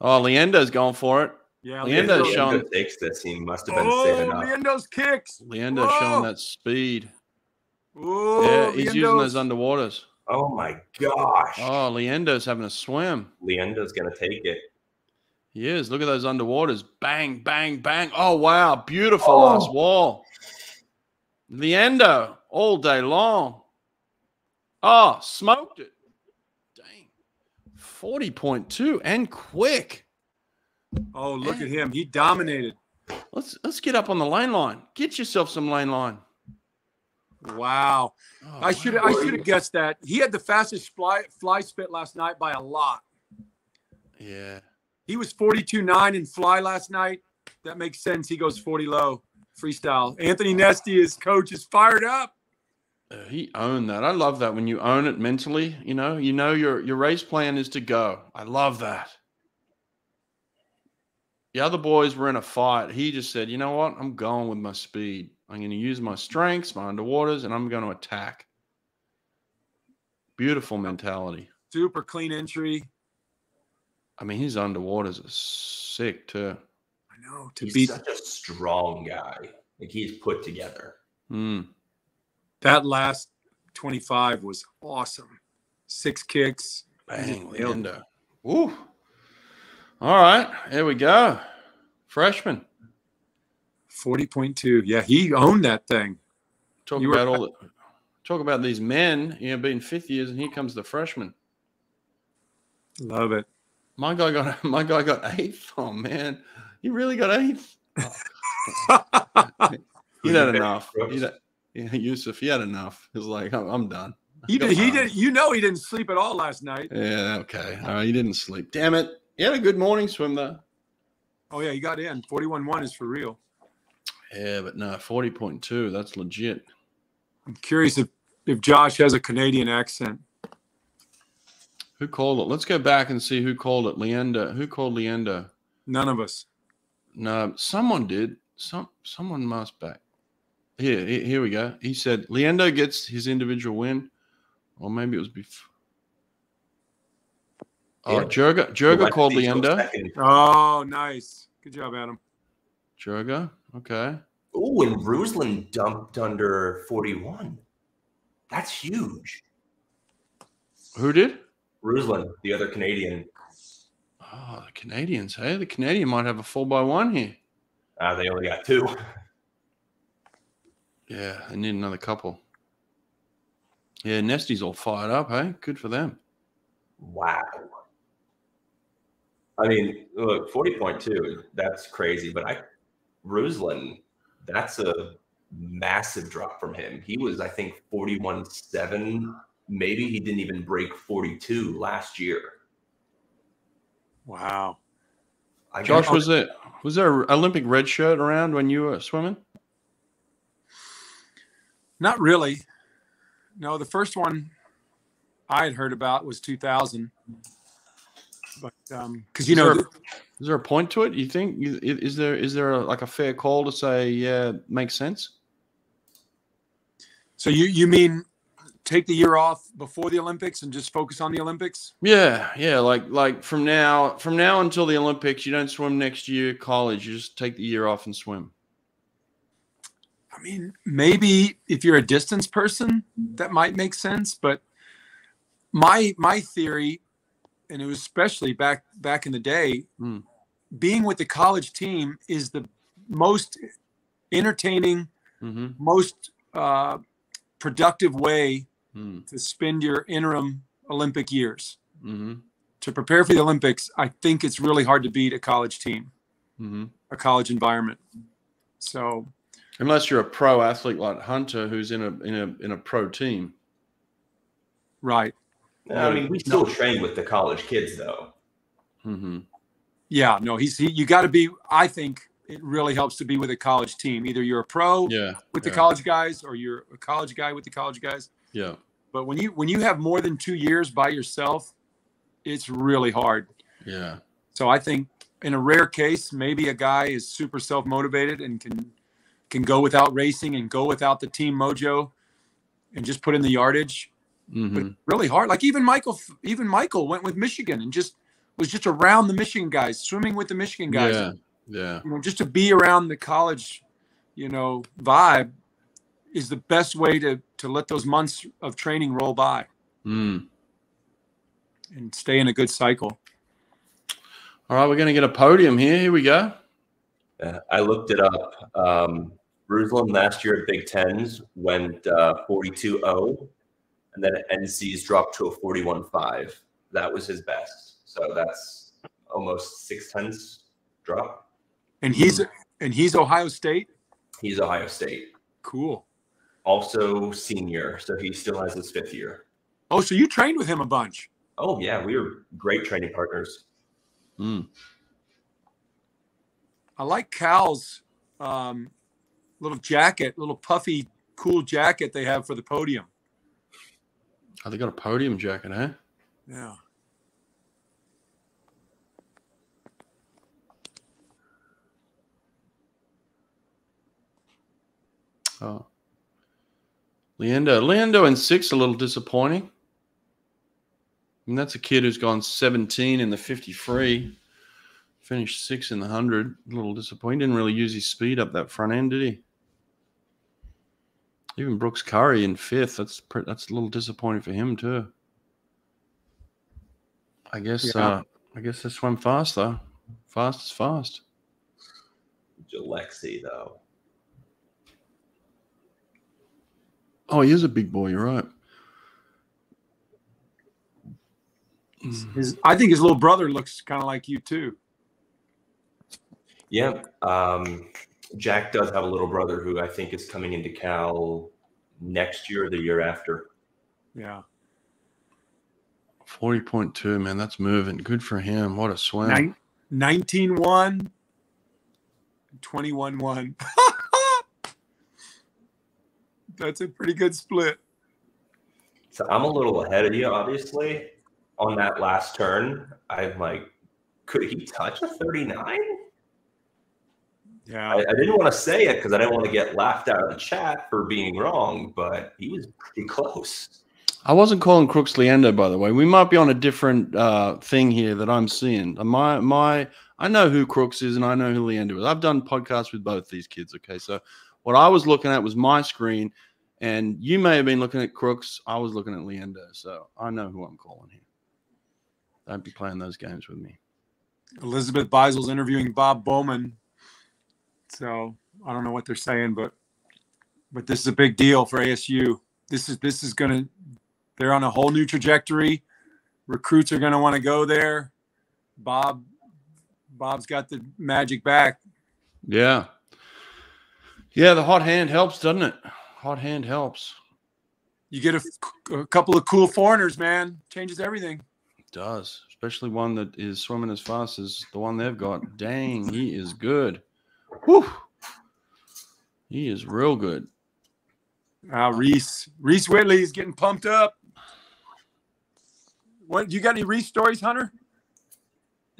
Oh, Liendo's going for it. Yeah, Liendo's Liendo- shown- Liendo takes this. He must have been Oh, saving up. Liendo's kicks. Liendo's showing that speed. Oh, yeah, he's using those underwaters. Oh my gosh. Oh, Liendo's having a swim. Liendo's gonna take it. He is. Look at those underwaters. Bang, bang, bang. Oh, wow. Beautiful Oh. last wall. Liendo all day long. Oh, smoked it. Dang. 40.2 and quick. Oh, look at him. He dominated. Let's let's get up on the lane line. Get yourself some lane line. Wow. Oh, I should. I should have guessed that. He had the fastest fly fly spit last night by a lot. Yeah. He was 42.9 in fly last night. That makes sense. He goes 40 low freestyle. Anthony Nesty, his coach, is fired up. Uh, he owned that. I love that when you own it mentally. You know, you know your your race plan is to go. I love that. The other boys were in a fight. He just said, "You know what? I'm going with my speed. I'm going to use my strengths, my underwaters, and I'm going to attack." Beautiful mentality. Super clean entry. I mean, his underwaters are sick too. I know to He's beat such a strong guy. Like he's put together. Hmm. that last 25 was awesome. Six kicks. Bang, Nailed it. All right, here we go. Freshman. 40.2. Yeah, he owned that thing. Talk You were- about all the, talk about these men, you know, being fifth years, and here comes the freshman. Love it. My guy got my guy got eighth. Oh man, he really got eighth. Oh, He'd had enough. He'd had, yeah, Yusuf, he had enough. He was like, I'm, I'm done. he did, he did you know he didn't sleep at all last night. Yeah, okay. All right, he didn't sleep. Damn it. He had a good morning swim though. Oh yeah, he got in. Forty-one one is for real. Yeah, but no, forty point two. That's legit. I'm curious if if Josh has a Canadian accent. Who called it? Let's go back and see who called it. Leander. Who called Leander? None of us. No, someone did. Some someone must back. Here, here, we go. He said Liendo gets his individual win, or maybe it was before. Oh, Yeah. Jurga, Jurga called these go Liendo. second. Oh, nice. Good job, Adam. Jurga, okay. Oh, and Ruslan dumped under 41. That's huge. Who did? Ruslan, the other Canadian, Oh, the Canadians. Hey, the Canadian might have a four by one here. uh, they only got two. Yeah, I need another couple. Yeah, Nesty's all fired up. Hey, good for them. Wow. I mean, look, 40.2, that's crazy. But I, Ruslan, that's a massive drop from him. He was, I think, 41.7. Maybe he didn't even break 42 last year. Wow. I Josh, got- was there was there an Olympic red shirt around when you were swimming? Not really. No, the first one I had heard about was 2000. But um you Is know is there a point to it? You think is, is there is there a, like a fair call to say yeah makes sense? so you you mean take the year off before the Olympics and just focus on the Olympics? Yeah, yeah. Like like from now from now until the Olympics, you don't swim next year. College, you just take the year off and swim. I mean, maybe if you're a distance person, that might make sense. But my my theory, and it was especially back back in the day, Hmm. being with the college team is the most entertaining, Mm-hmm. most uh, productive way Mm-hmm. to spend your interim Olympic years. Mm-hmm. To prepare for the Olympics, I think it's really hard to beat a college team, Mm-hmm. a college environment. So Unless you're a pro athlete like Hunter, who's in a in a in a pro team. right. I mean, we still train with the college kids, though. Mm-hmm. Yeah, no, he's he, you got to be. I think it really helps to be with a college team. Either you're a pro Yeah. with the yeah, college guys, or you're a college guy with the college guys. Yeah. But when you when you have more than two years by yourself, it's really hard. Yeah. So I think in a rare case, maybe a guy is super self motivated and can can go without racing and go without the team mojo, and just put in the yardage. Mm-hmm. But really hard. Like even Michael, even Michael went with Michigan and just was just around the Michigan guys, swimming with the Michigan guys. Yeah. Yeah. you know, just to be around the college, you know, vibe is the best way to to let those months of training roll by. Hmm. and stay in a good cycle. All right, we're going to get a podium here. Here we go. Uh, I looked it up. Um, Ruslan last year at Big Tens went uh, 42-0, and then NC's dropped to a 41-5. That was his best. So that's almost six tenths drop. And he's and he's Ohio State. He's Ohio State. Cool. Also senior, so he still has his fifth year. Oh, so you trained with him a bunch. Oh yeah, we were great training partners. Hmm. I like Cal's um, little jacket, little puffy, cool jacket they have for the podium. Oh, they got a podium jacket, huh? Yeah. Oh. Liendo. Liendo in six, a little disappointing. And that's a kid who's gone 17 in the 50 free, finished six in the 100. A little disappointing. Didn't really use his speed up that front end, did he? Even Brooks Curry in fifth. That's pre- that's a little disappointing for him too. I guess. Yeah. Uh, I guess they swam fast though. Fast is fast. Alexy though. Oh, he is a big boy. You're right. His, I think his little brother looks kind of like you too. Yeah. Um, Jack does have a little brother who I think is coming into Cal next year or the year after. Yeah. 40.2, man. That's moving. Good for him. What a swim. Nine, 19 1, 21 1. That's a pretty good split. So I'm a little ahead of you, obviously. On that last turn, I'm like, could he touch a 39? Yeah. I, I didn't want to say it because I didn't want to get laughed out of the chat for being wrong, but he was pretty close. I wasn't calling Crooks Leander, by the way. We might be on a different uh, thing here that I'm seeing. My my, I know who Crooks is and I know who Leander is. I've done podcasts with both these kids. Okay, so what I was looking at was my screen, and you may have been looking at Crooks. I was looking at Leander, so I know who I'm calling here. Don't be playing those games with me. Elizabeth Beisel's interviewing Bob Bowman. So I don't know what they're saying, but but this is a big deal for ASU. This is this is gonna they're on a whole new trajectory. Recruits are gonna want to go there. Bob Bob's got the magic back. Yeah, yeah. The hot hand helps, doesn't it? Hot hand helps. You get a, a couple of cool foreigners, man. Changes everything. It does, especially one that is swimming as fast as the one they've got. Dang, he is good. Whew. He is real good. Uh, Reese Reese Whitley is getting pumped up. What do you got any Reese stories, Hunter?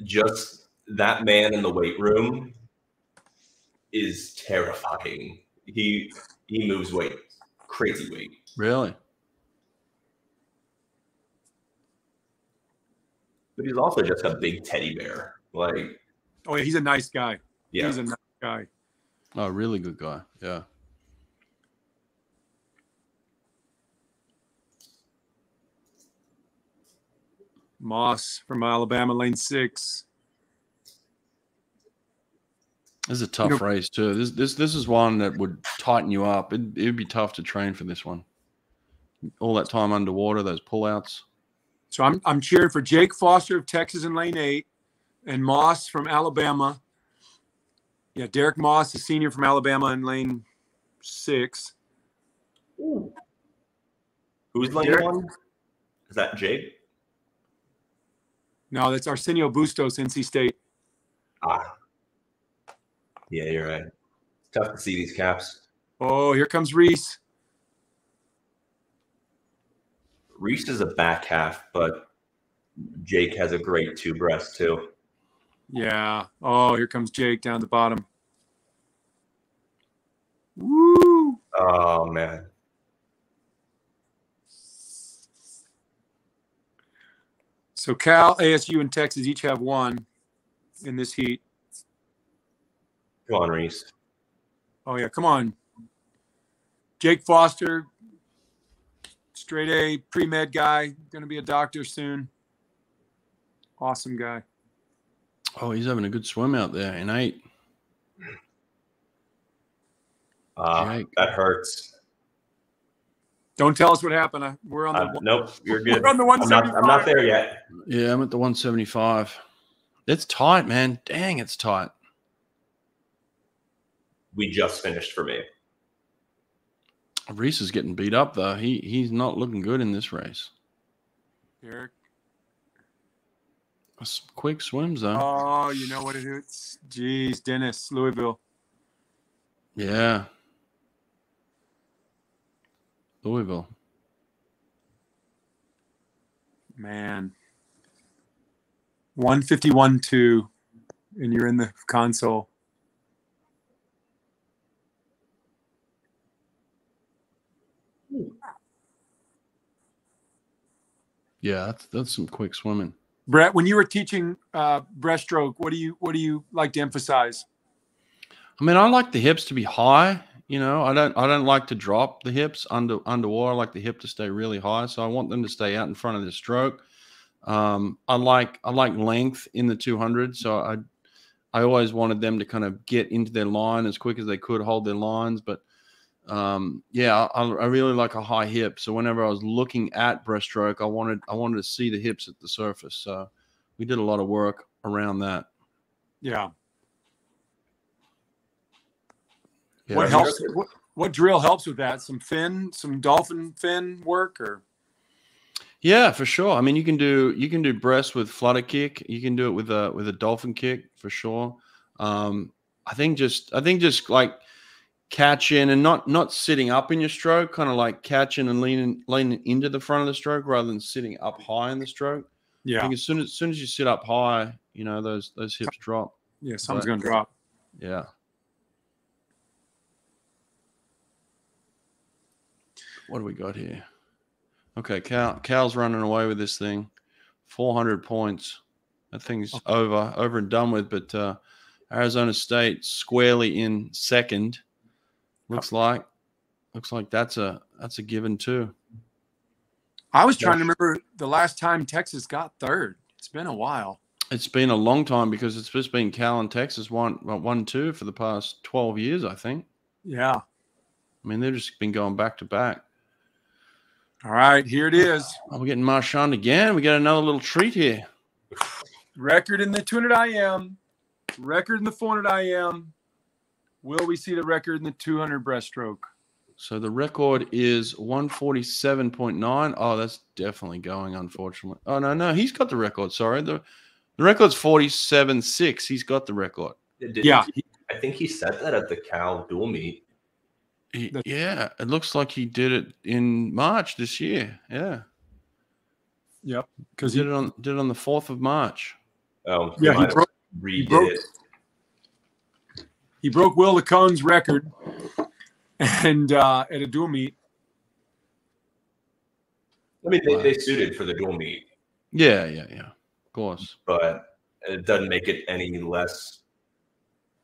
Just that man in the weight room is terrifying. He he moves weight, crazy weight. Really? But he's also just a big teddy bear. Like, Oh yeah, he's a nice guy. yeah. He's a nice guy. Oh, really good guy. Yeah. Maas from Alabama, lane six. This is a tough know- race too. This this this is one that would tighten you up. It it'd be tough to train for this one. All that time underwater, those pullouts. So I'm I'm cheering for Jake Foster of Texas in lane eight, and Maas from Alabama. Yeah, Derek Maas, a senior from Alabama in lane six. Who's lane Derek- one? Is that Jake? No, that's Arsenio Bustos, NC State. Ah. Yeah, you're right. It's tough to see these caps. Oh, here comes Reese. Reese is a back half, but Jake has a great two breast too. Yeah. Oh, here comes Jake down the bottom. Woo! Oh man. So Cal, ASU, and Texas each have one in this heat. Come on, Reese. Oh yeah, come on. Jake Foster straight A pre med guy, going to be a doctor soon. Awesome guy. Oh, he's having a good swim out there in eight. Uh, that hurts. Don't tell us what happened. I- We're on the Uh, nope, you're good. We're on the I'm not, I'm not there yet. Yeah, I'm at the 175. It's tight, man. Dang, it's tight. We just finished for me. Reese is getting beat up though. He he's not looking good in this race. Eric. S- Quick swims though. Oh, you know what it is? Jeez, Dennis, Louisville. Yeah. Louisville. Man. 151 2, and you're in the console. Yeah, that's that's some quick swimming. Brett, when you were teaching uh, breaststroke, what do you what do you like to emphasize? I mean, I like the hips to be high. You know, I don't I don't like to drop the hips under underwater. I like the hip to stay really high. So I want them to stay out in front of the stroke. Um, I like I like length in the 200. So I I always wanted them to kind of get into their line as quick as they could, hold their lines. But um, yeah, I, I really like a high hip. So whenever I was looking at breaststroke, I wanted I wanted to see the hips at the surface. So we did a lot of work around that. Yeah. Yeah, what helps? What, what drill helps with that? Some fin, some dolphin fin work, or Yeah, for sure. I mean, you can do you can do breast with flutter kick. You can do it with a with a dolphin kick for sure. Um, I think just I think just like catching and not not sitting up in your stroke, kind of like catching and leaning leaning into the front of the stroke rather than sitting up high in the stroke. I yeah, think as soon as, as soon as you sit up high, you know those those hips drop. yeah, something's but- gonna drop. Yeah. What do we got here? Okay, Cal Cal's running away with this thing. 400 points. That thing's over, over and done with. But uh, Arizona State squarely in second. Looks like, looks like that's a that's a given too. I was trying to remember the last time Texas got third. It's been a while. It's been a long time because it's just been Cal and Texas one one two for the past 12 years, I think. Yeah. I mean, they've just been going back to back. All right, here it is. We're getting Marchand again. We got another little treat here. Record in the 200 IM, record in the 400 IM. Will we see the record in the 200 breaststroke? So the record is 147.9. Oh, that's definitely going, unfortunately. Oh, no, no. He's got the record. Sorry. The, the record's 47.6. He's got the record. Did- Yeah. I think he said that at the Cal dual meet. He- That's- yeah. It looks like he did it in March this year. Yeah. Yep. He Because did he, it on did it on the 4th of March. Oh, yeah, he broke, redid broke- it. he broke Will Licon's record and uh, at a dual meet. I mean, they, they suited for the dual meet, Yeah, yeah, yeah. Of course. but it doesn't make it any less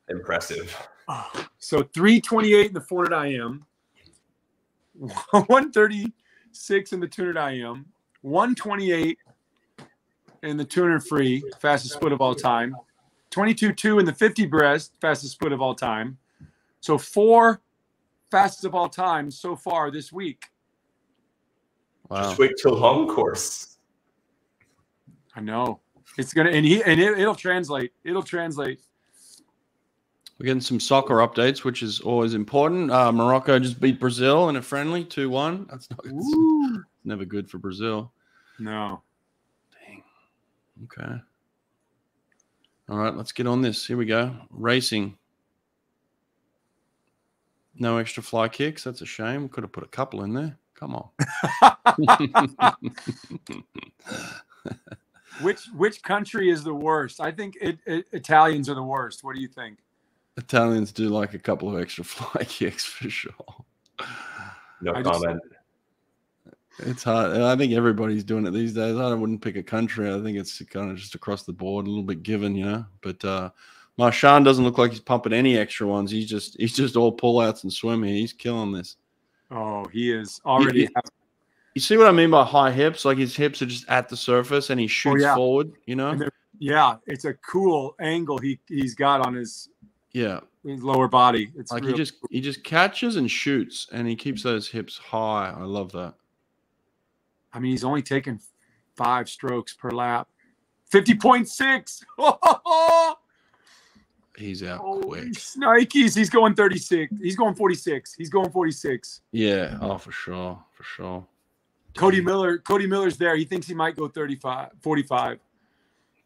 impressive. So 328 in the 400 IM, 136 in the 200 IM, 128 in the 200 free, fastest split of all time, 22.2 in the 50 breast, fastest split of all time. So four fastest of all time so far this week. Wow. Just wait till home course. I know it's gonna, and he and it, it'll translate. It'll translate. We're getting some soccer updates, which is always important. Uh, Morocco just beat Brazil in a friendly 2 1. That's not it's never good for Brazil. No. Dang. Okay. All right, let's get on this. Here we go. Racing. No extra fly kicks. That's a shame. We could have put a couple in there. Come on. Which which country is the worst? I think it, it, Italians are the worst. What do you think? Italians do like a couple of extra fly kicks for sure. No I just- comment. It's hard. I think everybody's doing it these days. I wouldn't pick a country. I think it's kind of just across the board, a little bit given, you know. But uh Marchand doesn't look like he's pumping any extra ones. He's just he's just all pullouts and swimming. He's killing this. Oh, he is already. He- You see what I mean by high hips? Like his hips are just at the surface and he shoots yeah. forward, you know? Yeah, it's a cool angle he he's got on his Yeah. his lower body. It's Like real- he just he just catches and shoots and he keeps those hips high. I love that. I mean, he's only taken five strokes per lap. 50.6. He's out Holy quick. Snikes. He's going 36. He's going 46. He's going 46. Yeah, oh for sure. For sure. Cody Damn. Miller, Cody Miller's there. He thinks he might go 35, 45.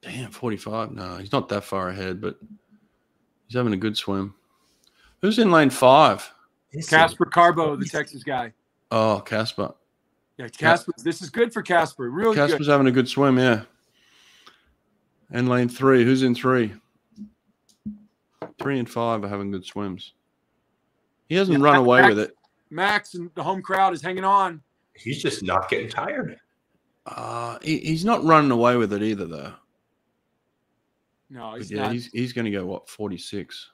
Damn, 45. No, he's not that far ahead, but he's having a good swim. Who's in lane five? Caspar Corbeau, the Texas guy. Oh, Caspar. Yeah, Caspar. This is good for Caspar. Really Caspar's good. having a good swim, yeah. And lane three. Who's in three? Three and five are having good swims. He hasn't Yeah, run away with it. Max and the home crowd is hanging on. He's just not getting tired. Uh, he, he's not running away with it either, though. No, he's yeah, not. he's he's going to go what 46,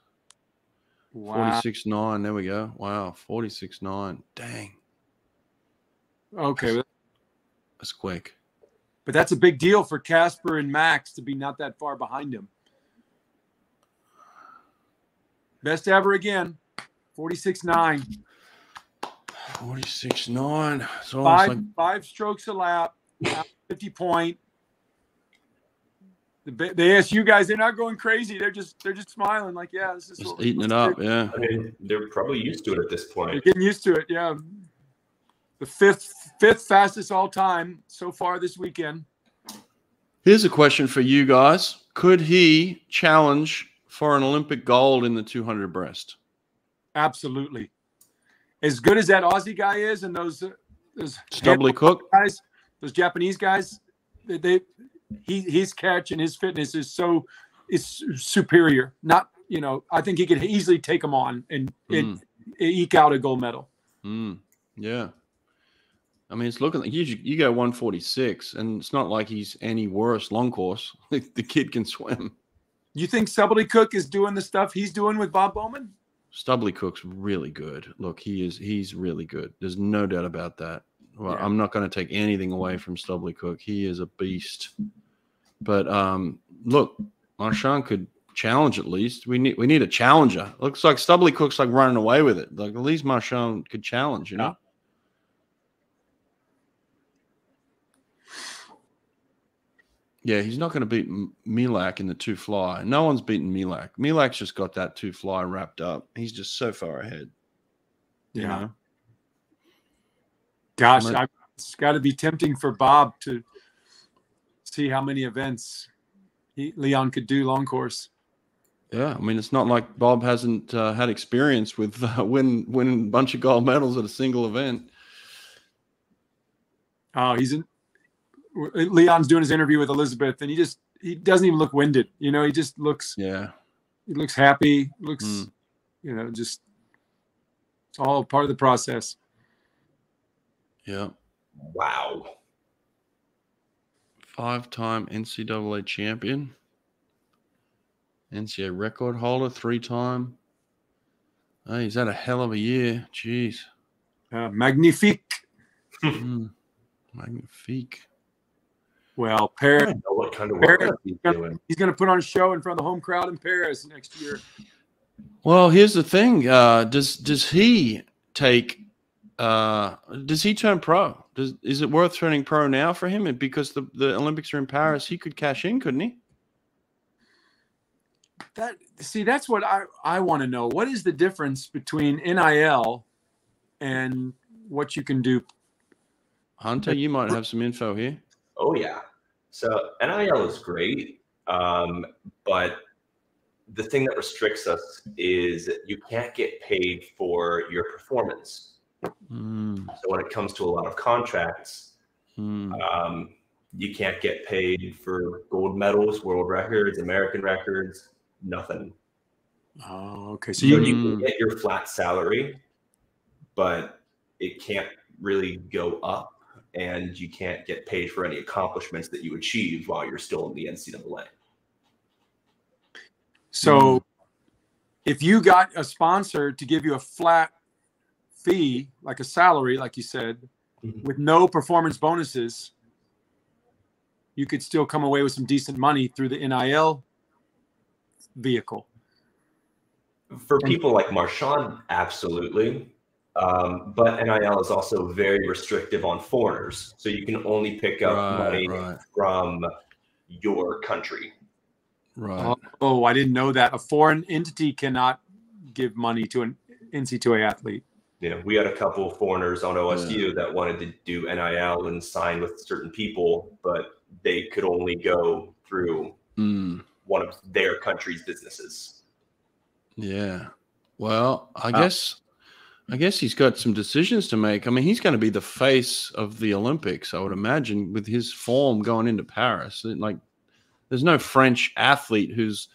wow. 46 nine. There we go. Wow, 46 nine. Dang, Okay, that's quick. but that's a big deal for Caspar and Max to be not that far behind him. Best ever again. 46.9. 46 nine. It's almost Five like five strokes a lap, 50 point. The, ask you guys, they're not going crazy. They're just they're just smiling like, yeah, this is just what eating it up. to. Yeah. I mean, they're probably used to it at this They're point. getting used to it. Yeah. The fifth fifth fastest all time so far this weekend. Here's a question for you guys: Could he challenge for an Olympic gold in the 200 breast? Absolutely. As good as that Aussie guy is, and those uh, those Stubblety-Cook. guys, those Japanese guys, they, they he his catch and his fitness is so is superior. Not you know, I think he could easily take him on and, and eke out a gold medal. Mm, yeah. I mean, it's looking like you, you go 146, and it's not like he's any worse long course. the kid can swim. You think Stubblety-Cook is doing the stuff he's doing with Bob Bowman? Stubblety-Cook's really good. Look, he is he's really good. There's no doubt about that. Well, Yeah. I'm not going to take anything away from Stubblety-Cook. He is a beast. But um, look, Marchand could challenge at least. We need we need a challenger. Looks like Stubblety-Cook's like running away with it. Like at least Marchand could challenge, you know. Yeah, he's not going to beat M- Milak in the two fly. No one's beaten Milak. Milak's just got that two fly wrapped up. He's just so far ahead. You know? Gosh, I, it's got to be tempting for Bob to see how many events he, Leon could do long course. Yeah, I mean, it's not like Bob hasn't uh, had experience with uh, win winning a bunch of gold medals at a single event. Oh, he's in. Leon's doing his interview with Elizabeth, and he just he doesn't even look winded. You know, he just looks Yeah, he looks happy. Looks, Mm. you know, just it's all part of the process. Yeah. Wow. Five-time NCAA champion, NCAA record holder, three-time. Hey, he's had a hell of a year. Jeez, Uh, magnifique. Mm. magnifique. Well, I Paris, don't know what kind of work Paris- he's doing. he's going to put on a show in front of the home crowd in Paris next year. Well, here's the thing. Uh, does does he take? Uh, does he turn pro? Does is it worth turning pro now for him? Because the, the Olympics are in Paris, he could cash in, couldn't he? That see, that's what I I want to know. What is the difference between NIL and what you can do? Hunter, you might have some info here. Oh yeah. So NIL is great, um, but the thing that restricts us is you can't get paid for your performance. Mm, So when it comes to a lot of contracts, mm, um, you can't get paid for gold medals, world records, American records, nothing. Oh, okay. So So you, you Mm. can get your flat salary, but it can't really go up, and you can't get paid for any accomplishments that you achieve while you're still in the NCAA. so if you got a sponsor to give you a flat fee, like a salary, like you said, with no performance bonuses, you could still come away with some decent money through the NIL vehicle. For people like Marchand, absolutely. Um, but NIL is also very restrictive on foreigners. So you can only pick up Right, money right. from your country. Right. Oh, I didn't know that. A foreign entity cannot give money to an NC2A athlete. You know, we had a couple of foreigners on OSU that wanted to do NIL and sign with certain people, but they could only go through Mm, one of their country's businesses. yeah. Well, I Wow. guess I guess he's got some decisions to make. I mean, he's going to be the face of the Olympics, I would imagine, with his form going into Paris. Like, there's no French athlete who's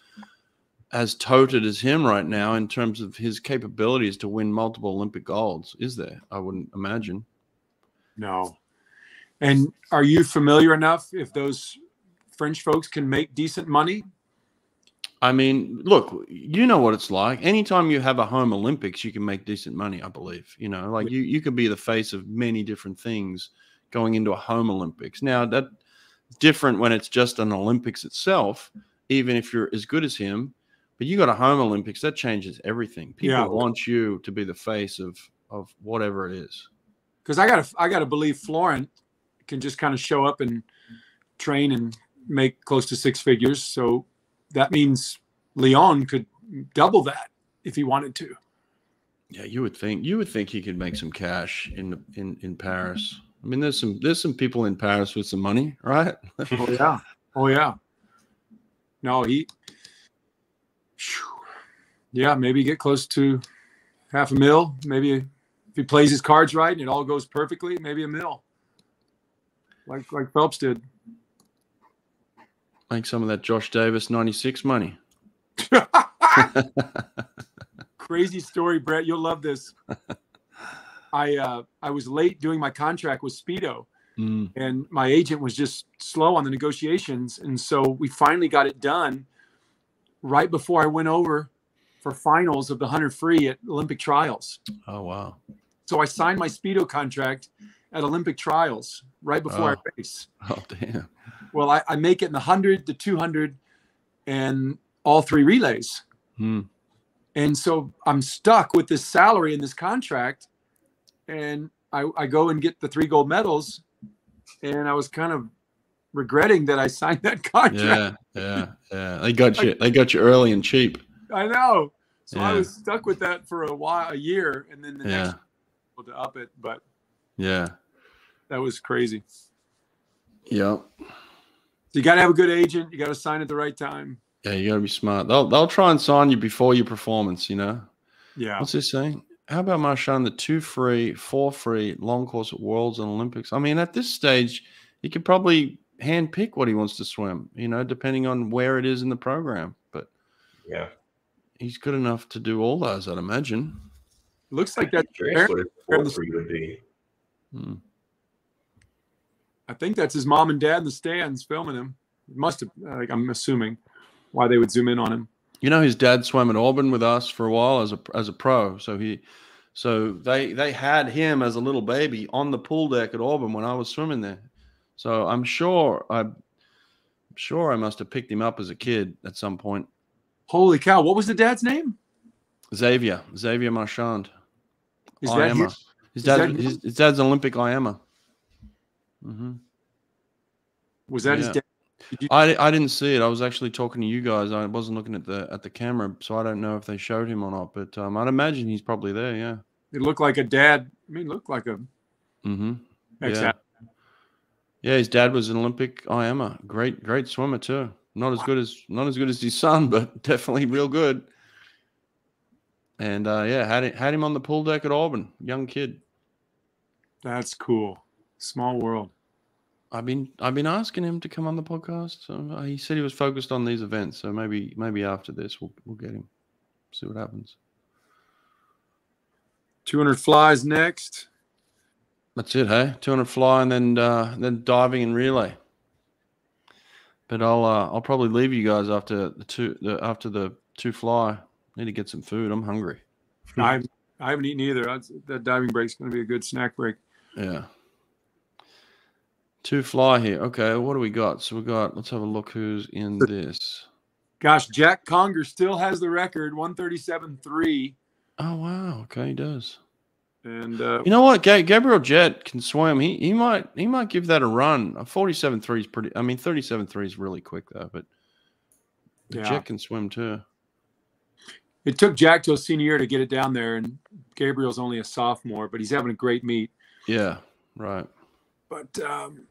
as touted as him right now in terms of his capabilities to win multiple Olympic golds, is there? I wouldn't imagine. No. And are you familiar enough if those French folks can make decent money? I mean, look, you know what it's like. Anytime you have a home Olympics, you can make decent money, I believe. You know, like you, you could be the face of many different things going into a home Olympics. Now, that's different when it's just an Olympics itself, even if you're as good as him. But you got a home Olympics, that changes everything. People Yeah. want you to be the face of of whatever it is. Because I gotta I gotta believe Florent can just kind of show up and train and make close to six figures. So that means Leon could double that if he wanted to. Yeah, you would think you would think he could make some cash in in in Paris. I mean, there's some there's some people in Paris with some money, right? Oh yeah. Oh yeah. No, he. Yeah, maybe get close to half a mil. Maybe if he plays his cards right and it all goes perfectly, maybe a mil. Like like Phelps did. Make some of that Josh Davis 96 money. Crazy story, Brett. You'll love this. I uh, I was late doing my contract with Speedo, Mm, and my agent was just slow on the negotiations, and so we finally got it done right before I went over for finals of the hundred free at Olympic trials. Oh wow. So I signed my Speedo contract at Olympic trials right before I Oh. race. Oh damn. Well, I, I make it in the hundred, the two hundred, and all three relays. Hmm. And so I'm stuck with this salary and this contract. And I, I go and get the three gold medals. And I was kind of regretting that I signed that contract. Yeah, yeah, yeah. They got you. They got you early and cheap. I know. So I was stuck with that for a while, a year, and then the Yeah, next year to up it. But yeah, that was crazy. yep. So you got to have a good agent. You got to sign at the right time. Yeah, you got to be smart. They'll they'll try and sign you before your performance. You know. Yeah. What's this saying? How about Marchand, the two free, four free long course at Worlds and Olympics? I mean, at this stage, he could probably hand pick what he wants to swim. You know, depending on where it is in the program. But Yeah. he's good enough to do all those, I'd imagine. Looks like that's Curious what his would be. Hmm. I think that's his mom and dad in the stands filming him. Must have. Like I'm assuming why they would zoom in on him. You know, his dad swam at Auburn with us for a while as a as a pro. So he, so they they had him as a little baby on the pool deck at Auburn when I was swimming there. So I'm sure I, am sure I must have picked him up as a kid at some point. Holy cow! What was the dad's name? Xavier Xavier Marchand. Is that his? His is dad, that his, his dad's Olympic IAMA. hmm Was that his dad? Did I, I didn't see it. I was actually talking to you guys. I wasn't looking at the at the camera, so I don't know if they showed him or not. But um, I'd imagine he's probably there. Yeah. it looked like a dad. I mean, looked like a Mm-hmm. ex. Yeah. His dad was an Olympic IAMA. Great, great swimmer too. Not as good as not as good as his son, but definitely real good. And uh, yeah, had it, had him on the pool deck at Auburn. Young kid. That's cool. Small world. I've been I've been asking him to come on the podcast. So uh, he said he was focused on these events. So maybe maybe after this we'll we'll get him. See what happens. 200 flies next. That's it, hey. 200 fly and then uh, then diving and relay. But I'll uh, I'll probably leave you guys after the two the after the two fly. Need to get some food. I'm hungry. I I haven't eaten either. That's- That diving break's going to be a good snack break. Yeah. Two fly here. Okay, what do we got? So we got. Let's have a look. Who's in this? Gosh, Jack Conger still has the record, one thirty seven three. Oh wow. Okay, he does. And uh, You know what? Ga- Gabriel Jett can swim. He he might he might give that a run. A forty-seven three is pretty. I mean, thirty-seven three is really quick though. But Yeah. Jett can swim too. it took Jack till senior year to get it down there, and Gabriel's only a sophomore, but he's having a great meet. Yeah. Right. But um,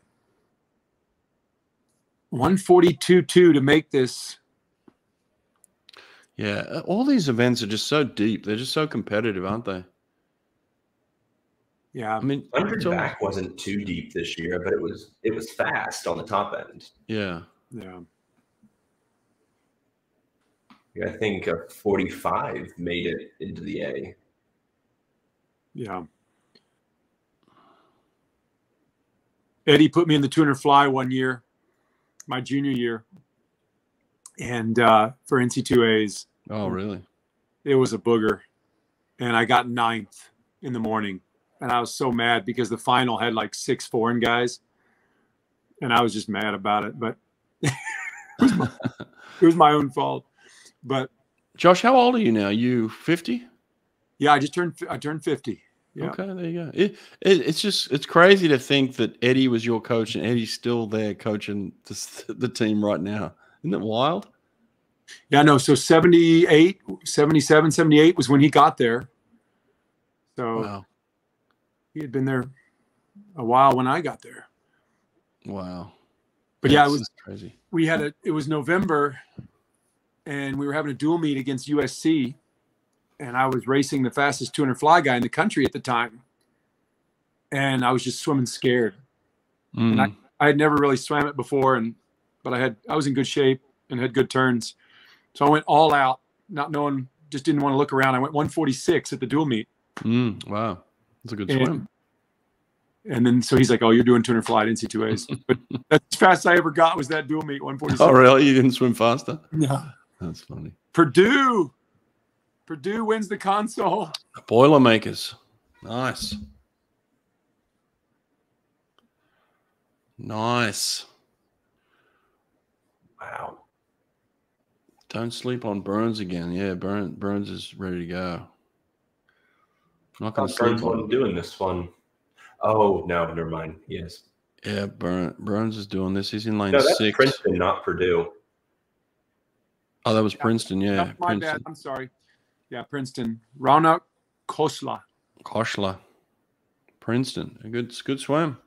one forty two two to make this. Yeah. uh, All these events are just so deep. They're just so competitive, aren't they? Yeah, I mean, Hundred it's all- back wasn't too deep this year, but it was it was fast on the top end. Yeah. yeah. I think a 45 made it into the A. Yeah. Eddie put me in the 200 fly one year, my junior year. And uh, for NC2As, Oh, really? it was a booger. And I got ninth in the morning. And I was so mad because the final had like six foreign guys. And I was just mad about it. But it, was my, it was my own fault. But Josh, how old are you now? You fifty? yeah, I just turned I turned 50. Yeah. Okay, there you go. It, it it's just it's crazy to think that Eddie was your coach and Eddie's still there coaching the, the team right now. Isn't it wild? Yeah, no. So 78, 77, 78 was when he got there. So Wow. He had been there a while when I got there. Wow. But yeah, it was crazy. we had a it was November and we were having a dual meet against USC and I was racing the fastest 200 fly guy in the country at the time. And I was just swimming scared. Mm. I- I had never really swam it before and but I had I was in good shape and had good turns. So I went all out, not knowing just didn't want to look around. I went 146 at the dual meet. Mm, wow. That's a good And- swim. And then so he's like, "Oh, you're doing 200 fly at NC2As." but that's as fast I ever got was that dual meet 146. Oh, really? You didn't swim faster? No. That's funny. Purdue. Purdue wins the console. The Boilermakers. Nice. Nice. Wow. Don't sleep on Burns again. Yeah, Burns Burns is ready to go. Not gonna Burns sleep wasn't on. doing this one. Oh no, never mind. Yes. Yeah, Burn, Burns is doing this. He's in lane No, that's six. Princeton, not Purdue. Oh, that was Yeah. Princeton. Yeah, That's my Princeton. bad. I'm sorry. Yeah, Princeton. Raunak Khosla. Koshla. Princeton. A good good swim.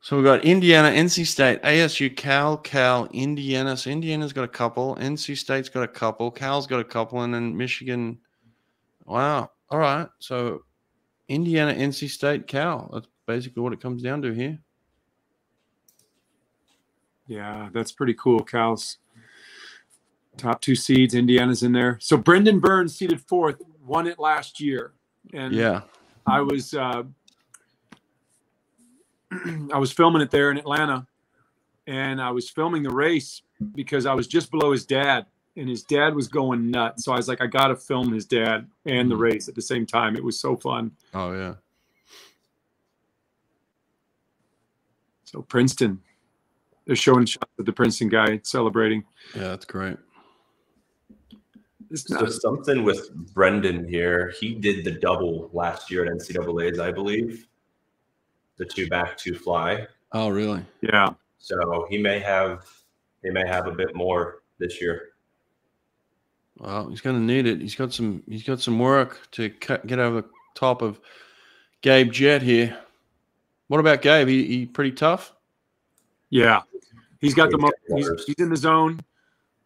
So we've got Indiana, NC State, ASU, Cal, Cal, Indiana. So Indiana's got a couple. NC State's got a couple. Cal's got a couple. And then Michigan. Wow. All right. So Indiana, NC State, Cal. That's basically what it comes down to here. Yeah, that's pretty cool. Cal's top two seeds. Indiana's in there. So Brendan Burns seeded fourth, won it last year. And Yeah. I was uh, I was filming it there in Atlanta, and I was filming the race because I was just below his dad, and his dad was going nuts. So I was like, I got to film his dad and the Mhm. race at the same time. It was so fun. Oh, yeah. So Princeton, they're showing shots of the Princeton guy celebrating. Yeah, that's great. So something with Brendan here. He did the double last year at NCAA's, I believe. The two back, two fly. Oh, really? yeah, So he may have he may have a bit more this year. Well, he's going to need it. He's got some. He's got some work to cut, get over the top of Gabe Jett here. What about Gabe? He, he pretty tough. yeah. He's got the Big most. He's, he's in the zone.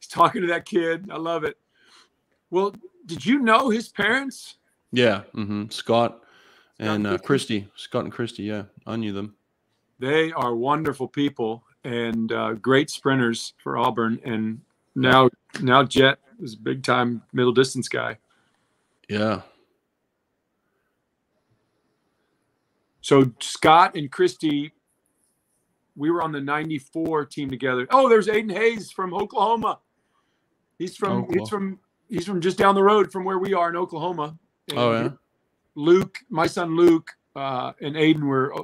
He's talking to that kid. I love it. Well, did you know his parents? Yeah. Mm-hmm. Scott and uh, Christy. Scott and Christy. Yeah, I knew them. They are wonderful people and uh, great sprinters for Auburn. And now, now Jett is a big time middle distance guy. Yeah. So Scott and Christy, we were on the '94 team together. Oh, there's Aiden Hayes from Oklahoma. He's from cool. he's from he's from just down the road from where we are in Oklahoma. And Oh yeah. Luke, my son Luke, uh, and Aiden were uh,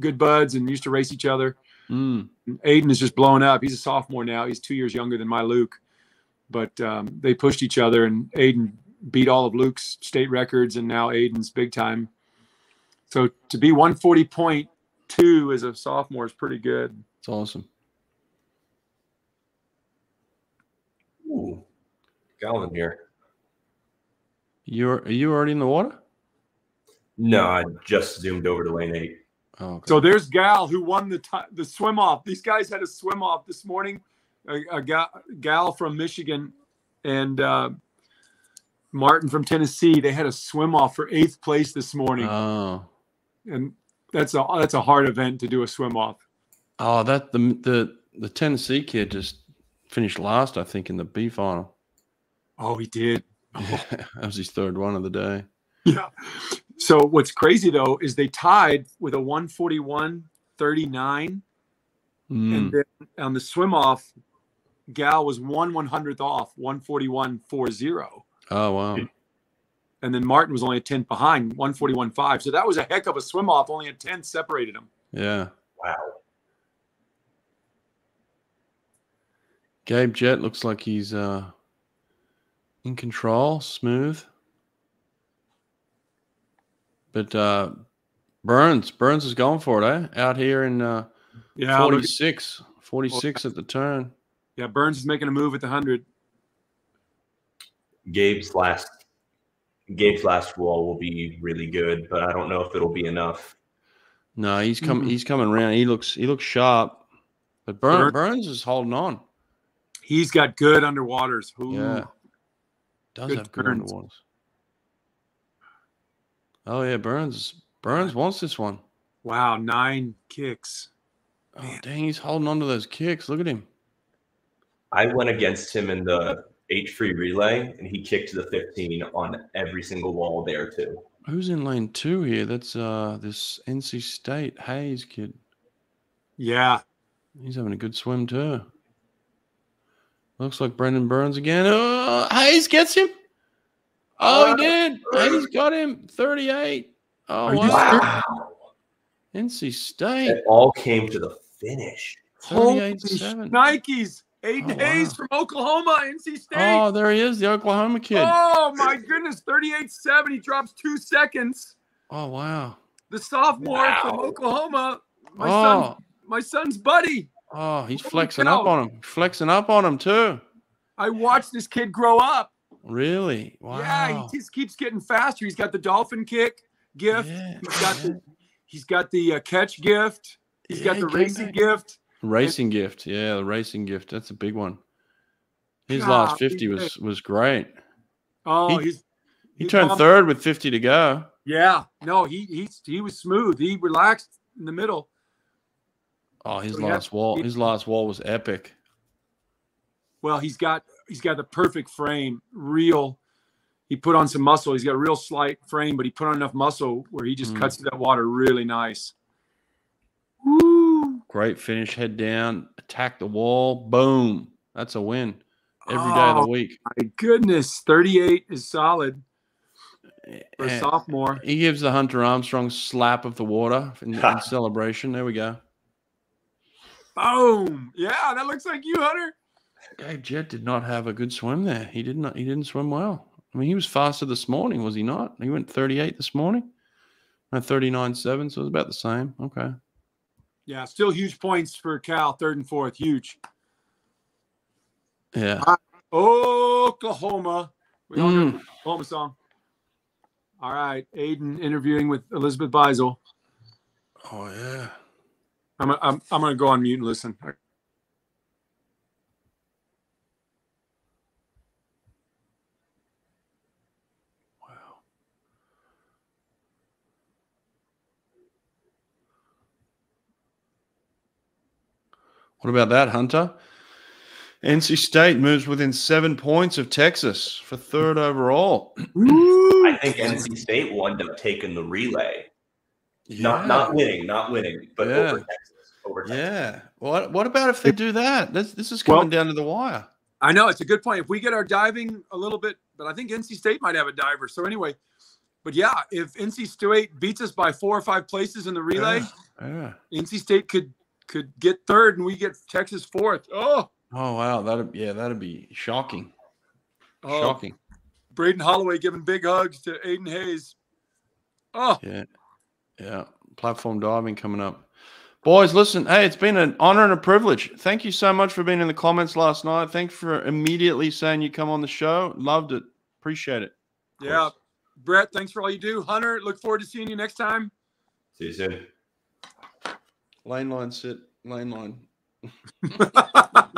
good buds and used to race each other. Mm. Aiden is just blowing up. He's a sophomore now. He's two years younger than my Luke, but um, they pushed each other, and Aiden beat all of Luke's state records, and now Aiden's big time. So to be 140.2 as a sophomore is pretty good. It's awesome. Ooh, Galvin here. You're are you already in the water? No, I just zoomed over to lane eight. Oh, okay. So there's Gal who won the ti the swim off. These guys had a swim off this morning. A, a gal, gal from Michigan and uh, Martin from Tennessee. They had a swim off for eighth place this morning, oh, and that's a that's a hard event to do a swim off. oh, that the the the Tennessee kid just finished last, I think, in the B final. Oh, he did. that was his third one of the day. Yeah. So what's crazy though is they tied with a 141.39, Mm. and then on the swim off, Gal was one one hundredth off, 141.40. Oh wow. and then Martin was only a tenth behind, 141.5. So that was a heck of a swim off. Only a tenth separated them. Yeah. Wow. Gabe Jett looks like he's uh in control, smooth. But uh Burns, Burns is going for it, eh? Out here in uh Yeah, 46, 46 at the turn. Yeah. Burns is making a move at the hundred. Gabe's last Gabe's last wall will be really good, but I don't know if it'll be enough. No, he's coming. Mhm. He's coming around. He looks. He looks sharp. But Burn, Burn- Burns is holding on. He's got good underwaters. Ooh. Yeah, does Good have good Burns. underwaters. Oh yeah, Burns. Burns wants this one. Wow, nine kicks. Oh Man. dang, he's holding on to those kicks. Look at him. I went against him in the eight free relay, and he kicked the 15 on every single wall there too. Who's in lane two here? That's uh this NC State Hayes kid. Yeah. He's having a good swim too. Looks like Brendan Burns again. Oh, Hayes gets him. Oh, he did. Hayes got him. 38. Oh, wow. Wow. NC State. It all came to the finish. 38 Holy 7. Nikes. Aiden Oh, Hayes wow. from Oklahoma, NC State. Oh, there he is, the Oklahoma kid. Oh, my goodness. 38 7. He drops two seconds. Oh, wow. The sophomore from Oklahoma. My, son, Oh, my son's buddy. oh, he's Holy flexing cow. up on him. Flexing up on him, too. I watched this kid grow up. Really? Wow. Yeah, he just keeps getting faster. He's got the dolphin kick gift. Yeah, He's got yeah. the he's got the uh, catch gift. He's got the he came racing back. gift. Racing gift. Yeah, the racing gift. That's a big one. His last 50 was was great. Oh, He- he's He he's turned third with 50 to go. Yeah, no, he he he was smooth. He relaxed in the middle. Oh, his So had- last wall. he- His last wall was epic. Well, he's got he's got the perfect frame. Real. He put on some muscle. He's got a real slight frame, but he put on enough muscle where he just Mm. cuts through that water really nice. Woo! Great finish, head down, attack the wall, boom. That's a win every day of Oh, the week. My goodness, 38 is solid for a eh, sophomore. he gives the Hunter Armstrong slap of the water in, in celebration. There we go. Boom! Yeah, that looks like you, Hunter. Gabe Jett did not have a good swim there. He did not. He didn't swim well. I mean, he was faster this morning, was he not? He went 38 this morning. No, 39.7, so it was about the same. Okay. Yeah, still huge points for Cal, third and fourth, huge. Yeah. Oklahoma. We all Mm. the Oklahoma song. All right, Aiden interviewing with Elizabeth Beisel. Oh, yeah. I'm I'm, I'm going to go on mute and listen. What about that, Hunter? NC State moves within seven points of Texas for third overall. I think NC State wound up taking the relay. Not not winning, not winning, but Yeah. over Texas. Over Texas. Yeah. What What about if they do that? This This is Well- coming down to the wire. I know it's a good point. If we get our diving a little bit, but I think NC State might have a diver. So anyway, but yeah, if NC State beats us by four or five places in the relay, Yeah. NC State could could get third and we get Texas fourth. Oh, Oh wow, that'd yeah, that'd be shocking. oh Shocking. Braden Holloway giving big hugs to Aiden Hayes. Oh, Yeah. Yeah. Platform diving coming up. Boys, listen, hey, it's been an honor and a privilege. Thank you so much for being in the comments last night. Thanks for immediately saying you come on the show. Loved it. Appreciate it. yeah. Brett, thanks for all you do. Hunter, look forward to seeing you next time. See you soon. Lane line sit, lane line.